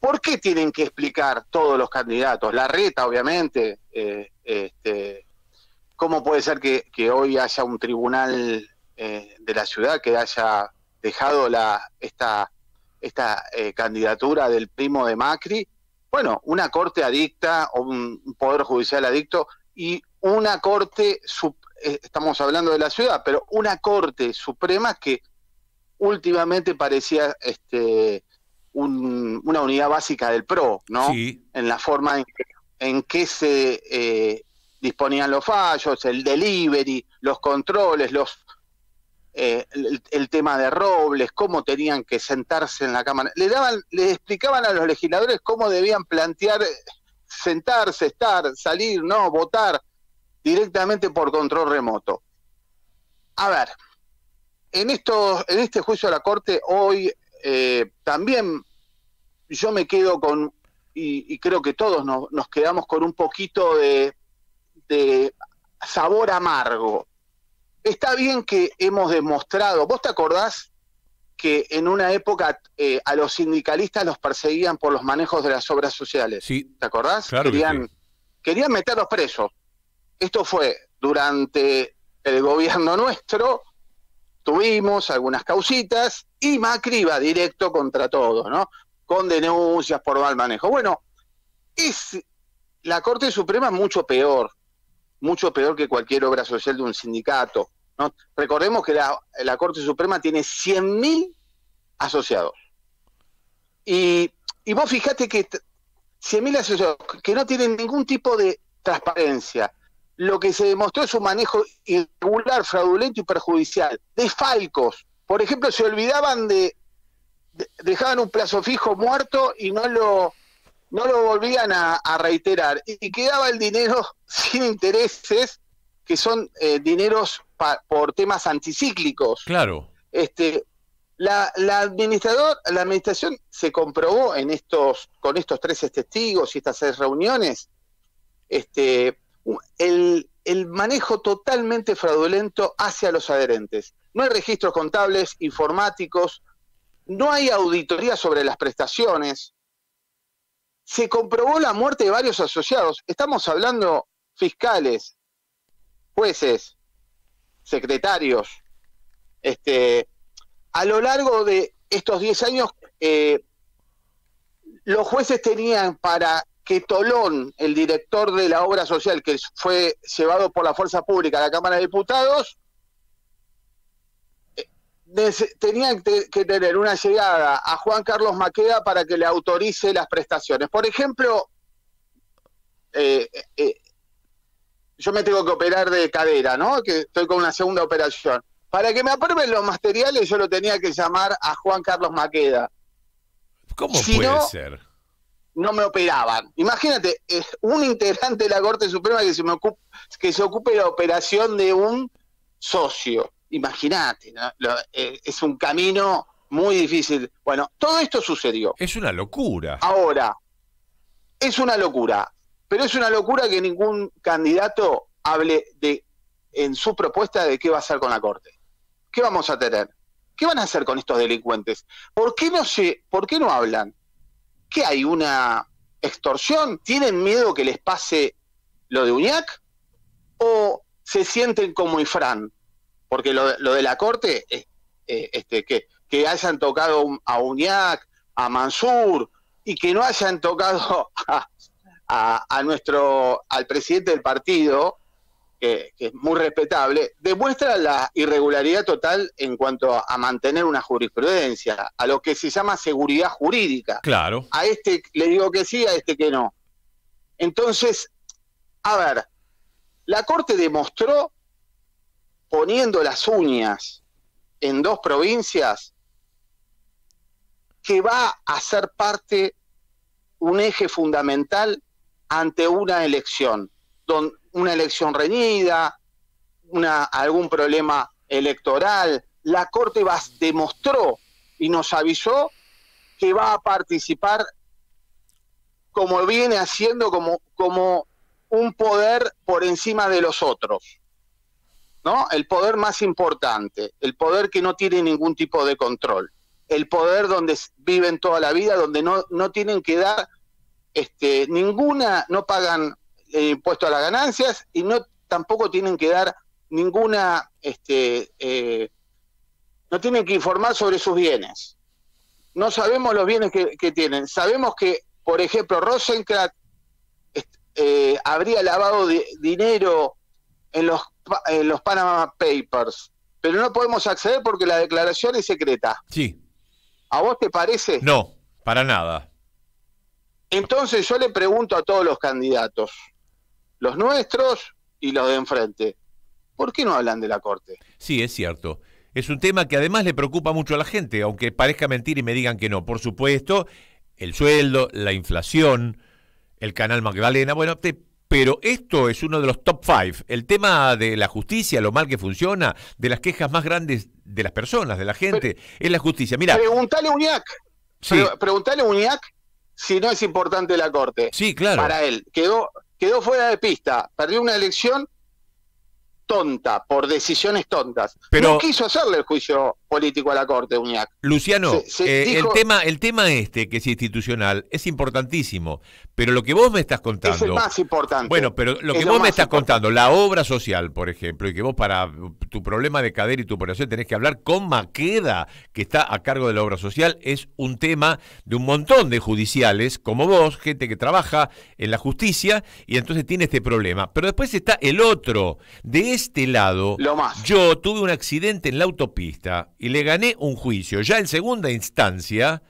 ¿Por qué tienen que explicar todos los candidatos? La reta, obviamente. eh, este, ¿Cómo puede ser que, que hoy haya un tribunal eh, de la ciudad que haya dejado la, esta, esta eh, candidatura del primo de Macri? Bueno, una corte adicta o un, poder judicial adicto y una corte, eh, estamos hablando de la ciudad, pero una corte suprema que últimamente parecía este, un- una unidad básica del PRO, ¿no? Sí. En la forma en que, en que se eh, disponían los fallos, el delivery, los controles, los eh, el, tema de Robles, cómo tenían que sentarse en la Cámara. Le daban, le explicaban a los legisladores cómo debían plantear eh, sentarse, estar, salir, no, votar directamente por control remoto. A ver, en esto, en este juicio de la Corte hoy eh, también yo me quedo con, y, creo que todos nos, nos quedamos con un poquito de sabor amargo. Está bien que hemos demostrado, ¿vos te acordás que en una época eh, a los sindicalistas los perseguían por los manejos de las obras sociales? Sí. ¿Te acordás? Claro que querían, querían meterlos presos. Esto fue durante el gobierno nuestro, tuvimos algunas causitas y Macri iba directo contra todo, ¿no? Con denuncias por mal manejo. Bueno, es la Corte Suprema mucho peor, mucho peor que cualquier obra social de un sindicato. ¿no? Recordemos que la, Corte Suprema tiene 100.000 asociados. Y, vos fijate que t- 100.000 asociados que no tienen ningún tipo de transparencia. Lo que se demostró es un manejo irregular, fraudulento y perjudicial. De falcos. Por ejemplo, se olvidaban de, de- dejaban un plazo fijo muerto y no lo no lo volvían a, a reiterar. Y quedaba el dinero sin intereses que son eh, dineros pa- por temas anticíclicos. Claro. este la, la administrador la administración se comprobó en estos con estos tres testigos y estas seis reuniones este el, el manejo totalmente fraudulento hacia los adherentes. No hay registros contables informáticos no hay auditoría sobre las prestaciones se comprobó la muerte de varios asociados. Estamos hablando fiscales jueces secretarios. Este a lo largo de estos 10 años, eh, los jueces tenían para que Tolón, el director de la obra social que fue llevado por la fuerza pública a la Cámara de Diputados, tenían te- que tener una llegada a Juan Carlos Maqueda para que le autorice las prestaciones. Por ejemplo, eh, eh, yo me tengo que operar de cadera, ¿no? Que estoy con una segunda operación. Para que me aprueben los materiales, yo lo tenía que llamar a Juan Carlos Maqueda. ¿Cómo Si puede no- ser? No me operaban. Imagínate, un integrante de la Corte Suprema que se, me ocup- que se ocupe la operación de un socio. Imagínate, eh, es un camino muy difícil. Bueno, todo esto sucedió. Es una locura. Ahora, es una locura, pero es una locura que ningún candidato hable de en su propuesta de qué va a hacer con la Corte. ¿Qué vamos a tener? ¿Qué van a hacer con estos delincuentes? ¿Por qué no se, por qué no hablan? ¿Qué hay una extorsión? ¿Tienen miedo que les pase lo de Uñac? ¿O se sienten como Ifrán? Porque lo, lo de la Corte, eh, eh, este, que, que hayan tocado a Uñac, a Mansur, y que no hayan tocado a, a- a nuestro, al presidente del partido, que, que es muy respetable, demuestra la irregularidad total en cuanto a, a mantener una jurisprudencia, a lo que se llama seguridad jurídica. Claro. A este le digo que sí, a este que no. Entonces, a ver, la Corte demostró, poniendo las uñas en dos provincias, que va a ser parte, un eje fundamental ante una elección, don- una elección reñida, una, algún problema electoral, la Corte vas- demostró y nos avisó que va a participar como viene haciendo como, como un poder por encima de los otros. ¿No? El poder más importante, el poder que no tiene ningún tipo de control, el poder donde viven toda la vida, donde no, no tienen que dar este, ninguna, no pagan eh, impuesto a las ganancias y no tampoco tienen que dar ninguna, este, eh, no tienen que informar sobre sus bienes. No sabemos los bienes que, tienen. Sabemos que, por ejemplo, Rosenkrantz est- eh, habría lavado di- dinero en los, en los Panama Papers, pero no podemos acceder porque la declaración es secreta. Sí. ¿A vos te parece? No, para nada. Entonces yo le pregunto a todos los candidatos, los nuestros y los de enfrente, ¿por qué no hablan de la Corte? Sí, es cierto. Es un tema que además le preocupa mucho a la gente, aunque parezca mentir y me digan que no. Por supuesto, el sueldo, la inflación, el canal Magdalena, bueno, te- pero esto es uno de los top five. El tema de la justicia, lo mal que funciona, de las quejas más grandes de las personas, de la gente, es la justicia. Mira, Preguntale a Uñac, Sí. pre- preguntale a Uñac si no es importante la Corte. Sí, claro. Para él, quedó, quedó fuera de pista, perdió una elección tonta, por decisiones tontas. Pero- no quiso hacerle el juicio político a la Corte, Uñac. Luciano, Se- se eh, dijo- el tema, el tema este que es institucional es importantísimo, pero lo que vos me estás contando, Es el más importante. bueno, pero lo Es que lo vos me estás importante. contando, la obra social, por ejemplo, y que vos para tu problema de cadera y tu operación tenés que hablar con Maqueda, que está a cargo de la obra social, es un tema de un montón de judiciales como vos, gente que trabaja en la justicia y entonces tiene este problema. Pero después está el otro, de este lado, Lo más. yo tuve un accidente en la autopista y le gané un juicio, ya en segunda instancia,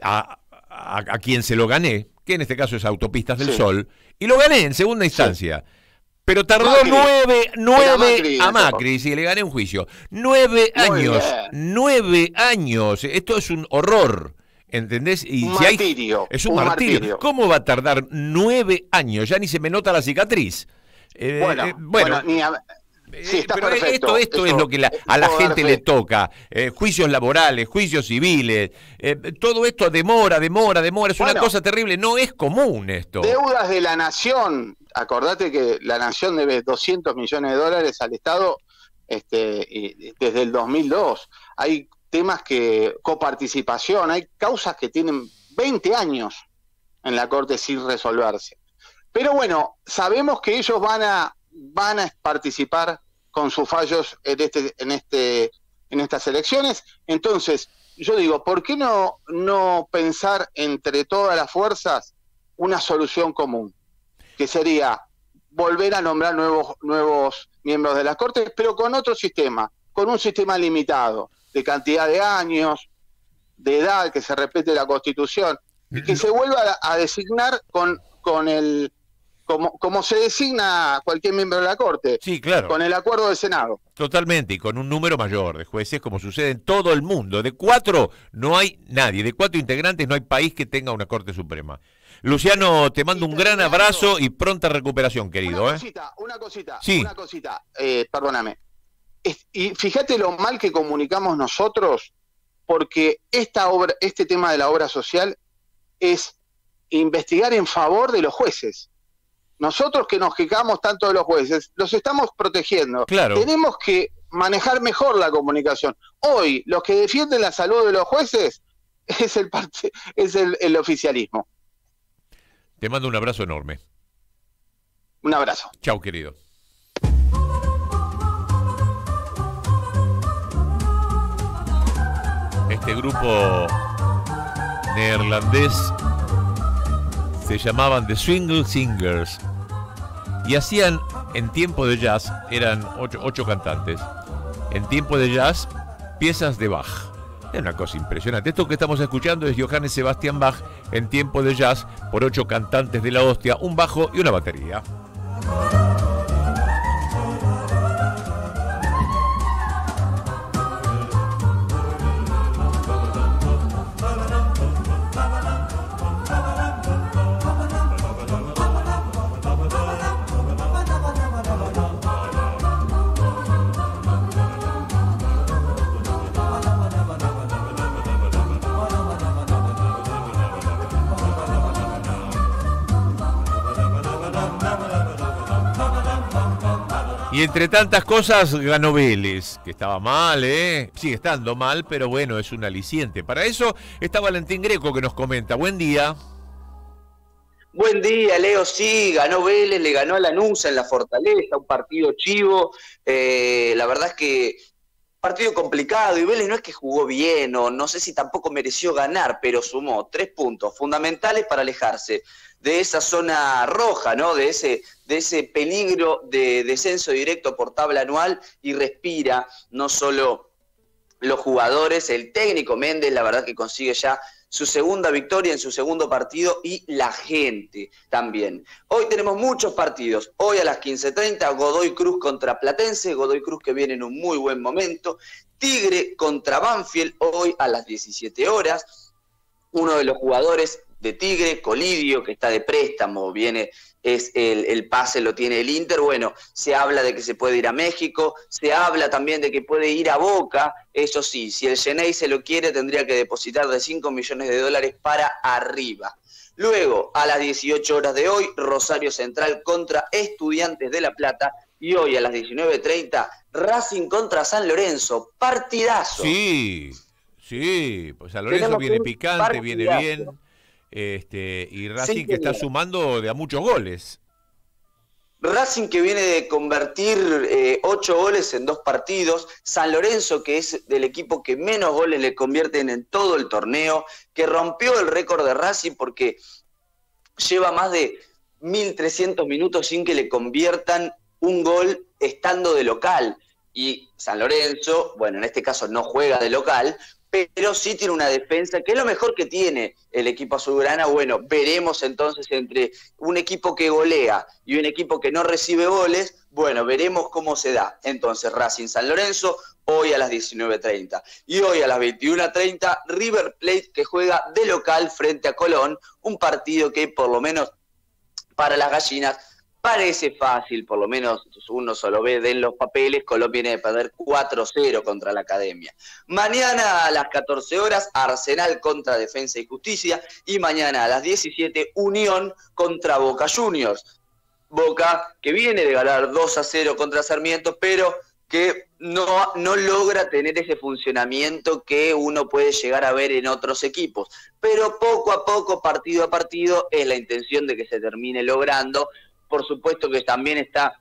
a, a- a quien se lo gané, que en este caso es Autopistas del Sí. Sol, y lo gané en segunda instancia. Pero tardó Macri. nueve, nueve Macri, a. Macri, sí, le gané un juicio. Nueve Muy años, bien. nueve años. Esto es un horror, ¿entendés? Y Un si hay- martirio, es un, un martirio. martirio. ¿Cómo va a tardar nueve años? Ya ni se me nota la cicatriz. Eh, Bueno, eh, bueno, ni a- sí, está pero perfecto. esto, esto es lo que la- a la gente le toca. Eh, juicios laborales, juicios civiles. eh, todo esto demora, demora, demora. Es una cosa terrible. No es común esto. Deudas de la nación. Acordate que la nación debe 200 millones de dólares al Estado este, y- desde el 2002. Hay temas que, coparticipación, hay causas que tienen 20 años en la Corte sin resolverse. Pero bueno, sabemos que ellos van a, van a participar con sus fallos en, este, en, este, en estas elecciones. Entonces, yo digo, ¿por qué no, no pensar entre todas las fuerzas una solución común? Que sería volver a nombrar nuevos, nuevos miembros de la Corte, pero con otro sistema, con un sistema limitado de cantidad de años, de edad, que se respete la Constitución, y que se vuelva a, a designar con, con el como, como se designa cualquier miembro de la Corte, Sí, claro. con el acuerdo del Senado. Totalmente, y con un número mayor de jueces, como sucede en todo el mundo. De cuatro no hay nadie, de cuatro integrantes no hay país que tenga una Corte Suprema. Luciano, te mando un gran abrazo y pronta recuperación, querido. Una ¿eh? cosita, una cosita, Sí. una cosita, eh, perdóname. Es- y fíjate lo mal que comunicamos nosotros, porque esta obra, este tema de la obra social es investigar en favor de los jueces. Nosotros que nos quejamos tanto de los jueces, los estamos protegiendo. Claro. Tenemos que manejar mejor la comunicación. Hoy, los que defienden la salud de los jueces es el, parte- es el, el oficialismo. Te mando un abrazo enorme. Un abrazo. Chau, querido. Este grupo neerlandés se llamaban The Swingle Singers y hacían en tiempo de jazz, eran ocho, ocho cantantes, en tiempo de jazz piezas de Bach. Es una cosa impresionante. Esto que estamos escuchando es Johannes Sebastian Bach en tiempo de jazz por ocho cantantes de la hostia, un bajo y una batería. Y entre tantas cosas ganó Vélez, que estaba mal, ¿eh? Sigue estando mal, pero bueno, es un aliciente. Para eso está Valentín Greco que nos comenta. Buen día. Buen día, Leo. Sí, ganó Vélez, le ganó a Lanús en la Fortaleza, un partido chivo. Eh, la verdad es que partido complicado y Vélez no es que jugó bien o no sé si tampoco mereció ganar, pero sumó tres puntos fundamentales para alejarse de esa zona roja, ¿no? De ese, de ese peligro de descenso directo por tabla anual y respira no solo los jugadores, el técnico Méndez, la verdad que consigue ya su segunda victoria en su segundo partido y la gente también. Hoy tenemos muchos partidos. Hoy a las 15.30 Godoy Cruz contra Platense, Godoy Cruz que viene en un muy buen momento. Tigre contra Banfield hoy a las 17 horas. Uno de los jugadores de Tigre, Colidio, que está de préstamo, viene, es el, el, pase lo tiene el Inter, bueno, se habla de que se puede ir a México, se habla también de que puede ir a Boca, eso sí, si el Genei se lo quiere tendría que depositar de 5 millones de dólares para arriba. Luego, a las 18 horas de hoy, Rosario Central contra Estudiantes de La Plata, y hoy a las 19.30, Racing contra San Lorenzo, partidazo. Sí, sí, pues San Lorenzo Tenemos viene picante, viene bien. Este, y Racing Sí, que está sumando de a muchos goles. Racing que viene de convertir eh, ocho goles en dos partidos, San Lorenzo que es del equipo que menos goles le convierten en todo el torneo, que rompió el récord de Racing porque lleva más de 1.300 minutos sin que le conviertan un gol estando de local. Y San Lorenzo, bueno, en este caso no juega de local, pero sí tiene una defensa, que es lo mejor que tiene el equipo azulgrana. Bueno, veremos entonces entre un equipo que golea y un equipo que no recibe goles, bueno, veremos cómo se da. Entonces, Racing San Lorenzo, hoy a las 19.30. Y hoy a las 21.30, River Plate que juega de local frente a Colón, un partido que por lo menos para las gallinas parece fácil, por lo menos uno solo ve en los papeles, Colón viene de perder 4-0 contra la Academia. Mañana a las 14 horas, Arsenal contra Defensa y Justicia, y mañana a las 17, Unión contra Boca Juniors. Boca que viene de ganar 2 a 0 contra Sarmiento, pero que no, no logra tener ese funcionamiento que uno puede llegar a ver en otros equipos. Pero poco a poco, partido a partido, es la intención de que se termine logrando. Por supuesto que también está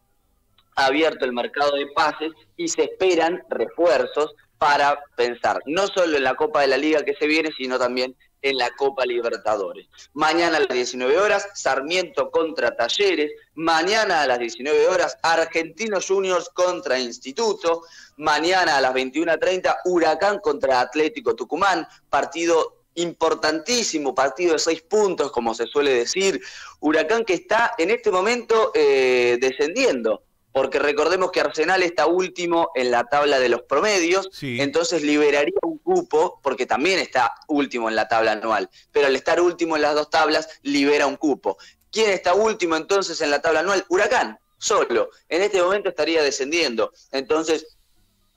abierto el mercado de pases y se esperan refuerzos para pensar no solo en la Copa de la Liga que se viene, sino también en la Copa Libertadores. Mañana a las 19 horas, Sarmiento contra Talleres. Mañana a las 19 horas, Argentinos Juniors contra Instituto. Mañana a las 21.30, Huracán contra Atlético Tucumán. Partido importantísimo, partido de seis puntos, como se suele decir. Huracán que está en este momento eh, descendiendo porque recordemos que Arsenal está último en la tabla de los promedios, entonces liberaría un cupo, porque también está último en la tabla anual, pero al estar último en las dos tablas, libera un cupo. ¿Quién está último entonces en la tabla anual? Huracán, solo. En este momento estaría descendiendo. Entonces,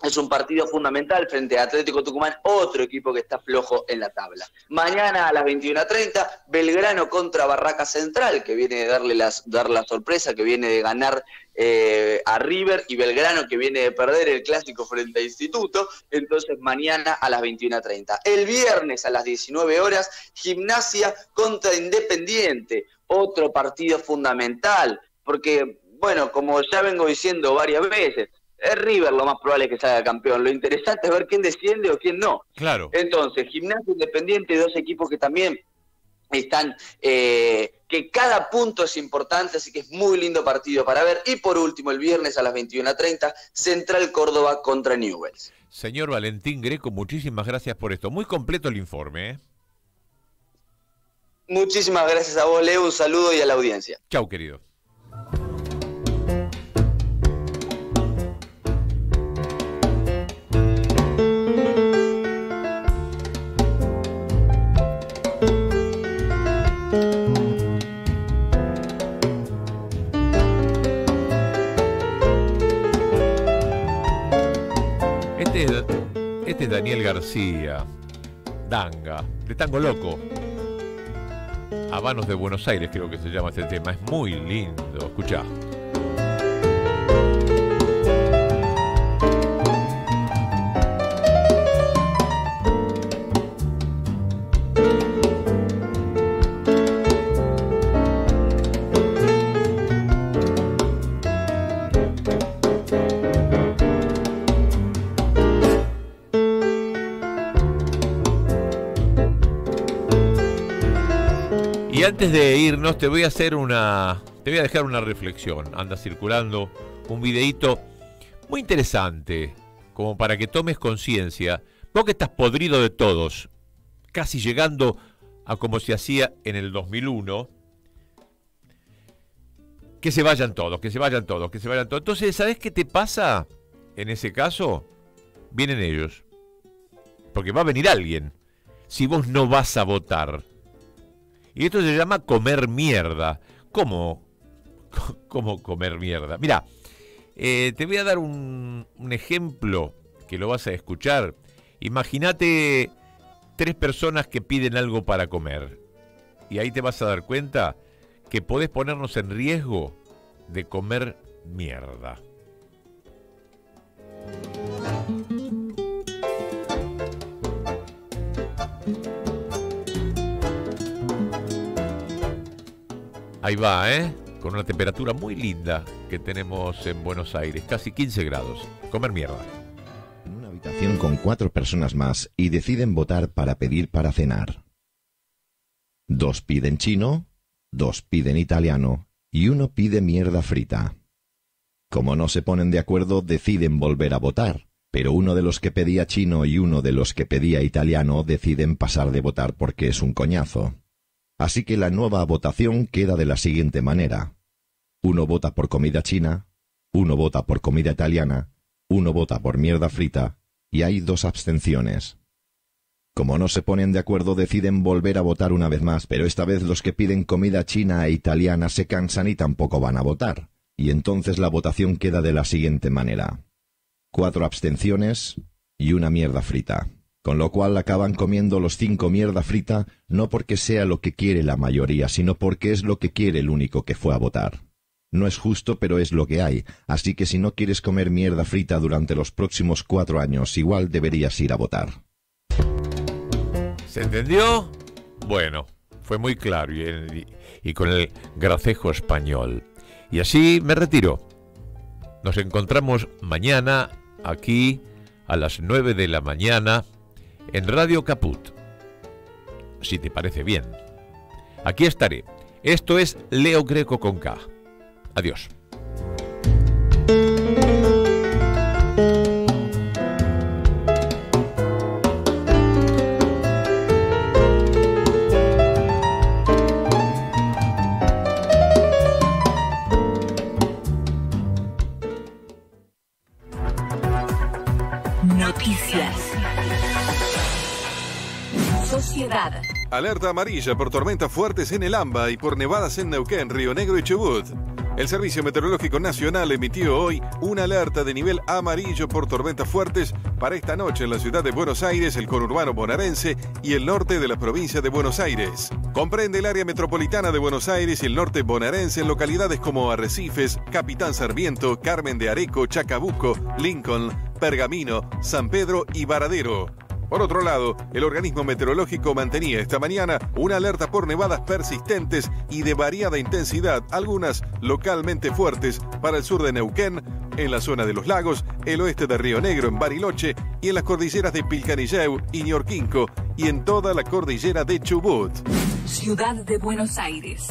es un partido fundamental frente a Atlético Tucumán, otro equipo que está flojo en la tabla. Mañana a las 21.30, Belgrano contra Barraca Central, que viene de darle las, dar la sorpresa, que viene de ganar eh, a River, y Belgrano que viene de perder el clásico frente a Instituto. Entonces, mañana a las 21.30. El viernes a las 19 horas, Gimnasia contra Independiente, otro partido fundamental, porque, bueno, como ya vengo diciendo varias veces, es River lo más probable es que salga campeón. Lo interesante es ver quién desciende o quién no. Claro. Entonces, Gimnasia Independiente, dos equipos que también están, eh, que cada punto es importante, así que es muy lindo partido para ver. Y por último, el viernes a las 21.30, Central Córdoba contra Newells. Señor Valentín Greco, muchísimas gracias por esto. Muy completo el informe. ¿eh? Muchísimas gracias a vos, Leo. Un saludo y a la audiencia. Chau, querido. Este es Daniel García, Danga, de Tango Loco. Habanos de Buenos Aires creo que se llama este tema. Es muy lindo. Escuchá. Antes de irnos te voy a hacer una, te voy a dejar una reflexión. Anda circulando un videíto muy interesante, como para que tomes conciencia. Vos que estás podrido de todos, casi llegando a como se hacía en el 2001. Que se vayan todos, que se vayan todos, que se vayan todos. Entonces, ¿sabes qué te pasa en ese caso? Vienen ellos. Porque va a venir alguien. Si vos no vas a votar. Y esto se llama comer mierda. ¿Cómo? ¿Cómo comer mierda? Mira, eh, te voy a dar un, ejemplo que lo vas a escuchar. Imagínate tres personas que piden algo para comer. Y ahí te vas a dar cuenta que podés ponernos en riesgo de comer mierda. Ahí va, ¿eh? Con una temperatura muy linda que tenemos en Buenos Aires, casi 15 grados. Comer mierda. habitación con cuatro personas más y deciden votar para pedir para cenar. Dos piden chino, dos piden italiano y uno pide mierda frita. Como no se ponen de acuerdo, deciden volver a votar, pero uno de los que pedía chino y uno de los que pedía italiano deciden pasar de votar porque es un coñazo. Así que la nueva votación queda de la siguiente manera. Uno vota por comida china, uno vota por comida italiana, uno vota por mierda frita y hay dos abstenciones. Como no se ponen de acuerdo, deciden volver a votar una vez más, pero esta vez los que piden comida china e italiana se cansan y tampoco van a votar. Y entonces la votación queda de la siguiente manera. Cuatro abstenciones y una mierda frita. Con lo cual acaban comiendo los cinco mierda frita no porque sea lo que quiere la mayoría, sino porque es lo que quiere el único que fue a votar. No es justo, pero es lo que hay, así que si no quieres comer mierda frita durante los próximos cuatro años, igual deberías ir a votar. ¿Se entendió? Bueno, fue muy claro y, con el gracejo español. Y así me retiro. Nos encontramos mañana aquí a las 9 de la mañana en Radio Caput. Si te parece bien. Aquí estaré. Esto es Leo Greco con K. Adiós. Alerta amarilla por tormentas fuertes en el AMBA y por nevadas en Neuquén, Río Negro y Chubut. El Servicio Meteorológico Nacional emitió hoy una alerta de nivel amarillo por tormentas fuertes para esta noche en la ciudad de Buenos Aires, el conurbano bonaerense y el norte de la provincia de Buenos Aires. Comprende el área metropolitana de Buenos Aires y el norte bonaerense en localidades como Arrecifes, Capitán Sarmiento, Carmen de Areco, Chacabuco, Lincoln, Pergamino, San Pedro y Varadero. Por otro lado, el organismo meteorológico mantenía esta mañana una alerta por nevadas persistentes y de variada intensidad, algunas localmente fuertes, para el sur de Neuquén, en la zona de los lagos, el oeste de Río Negro, en Bariloche, y en las cordilleras de Pilcanilleu y Ñorquinco, y en toda la cordillera de Chubut. Ciudad de Buenos Aires.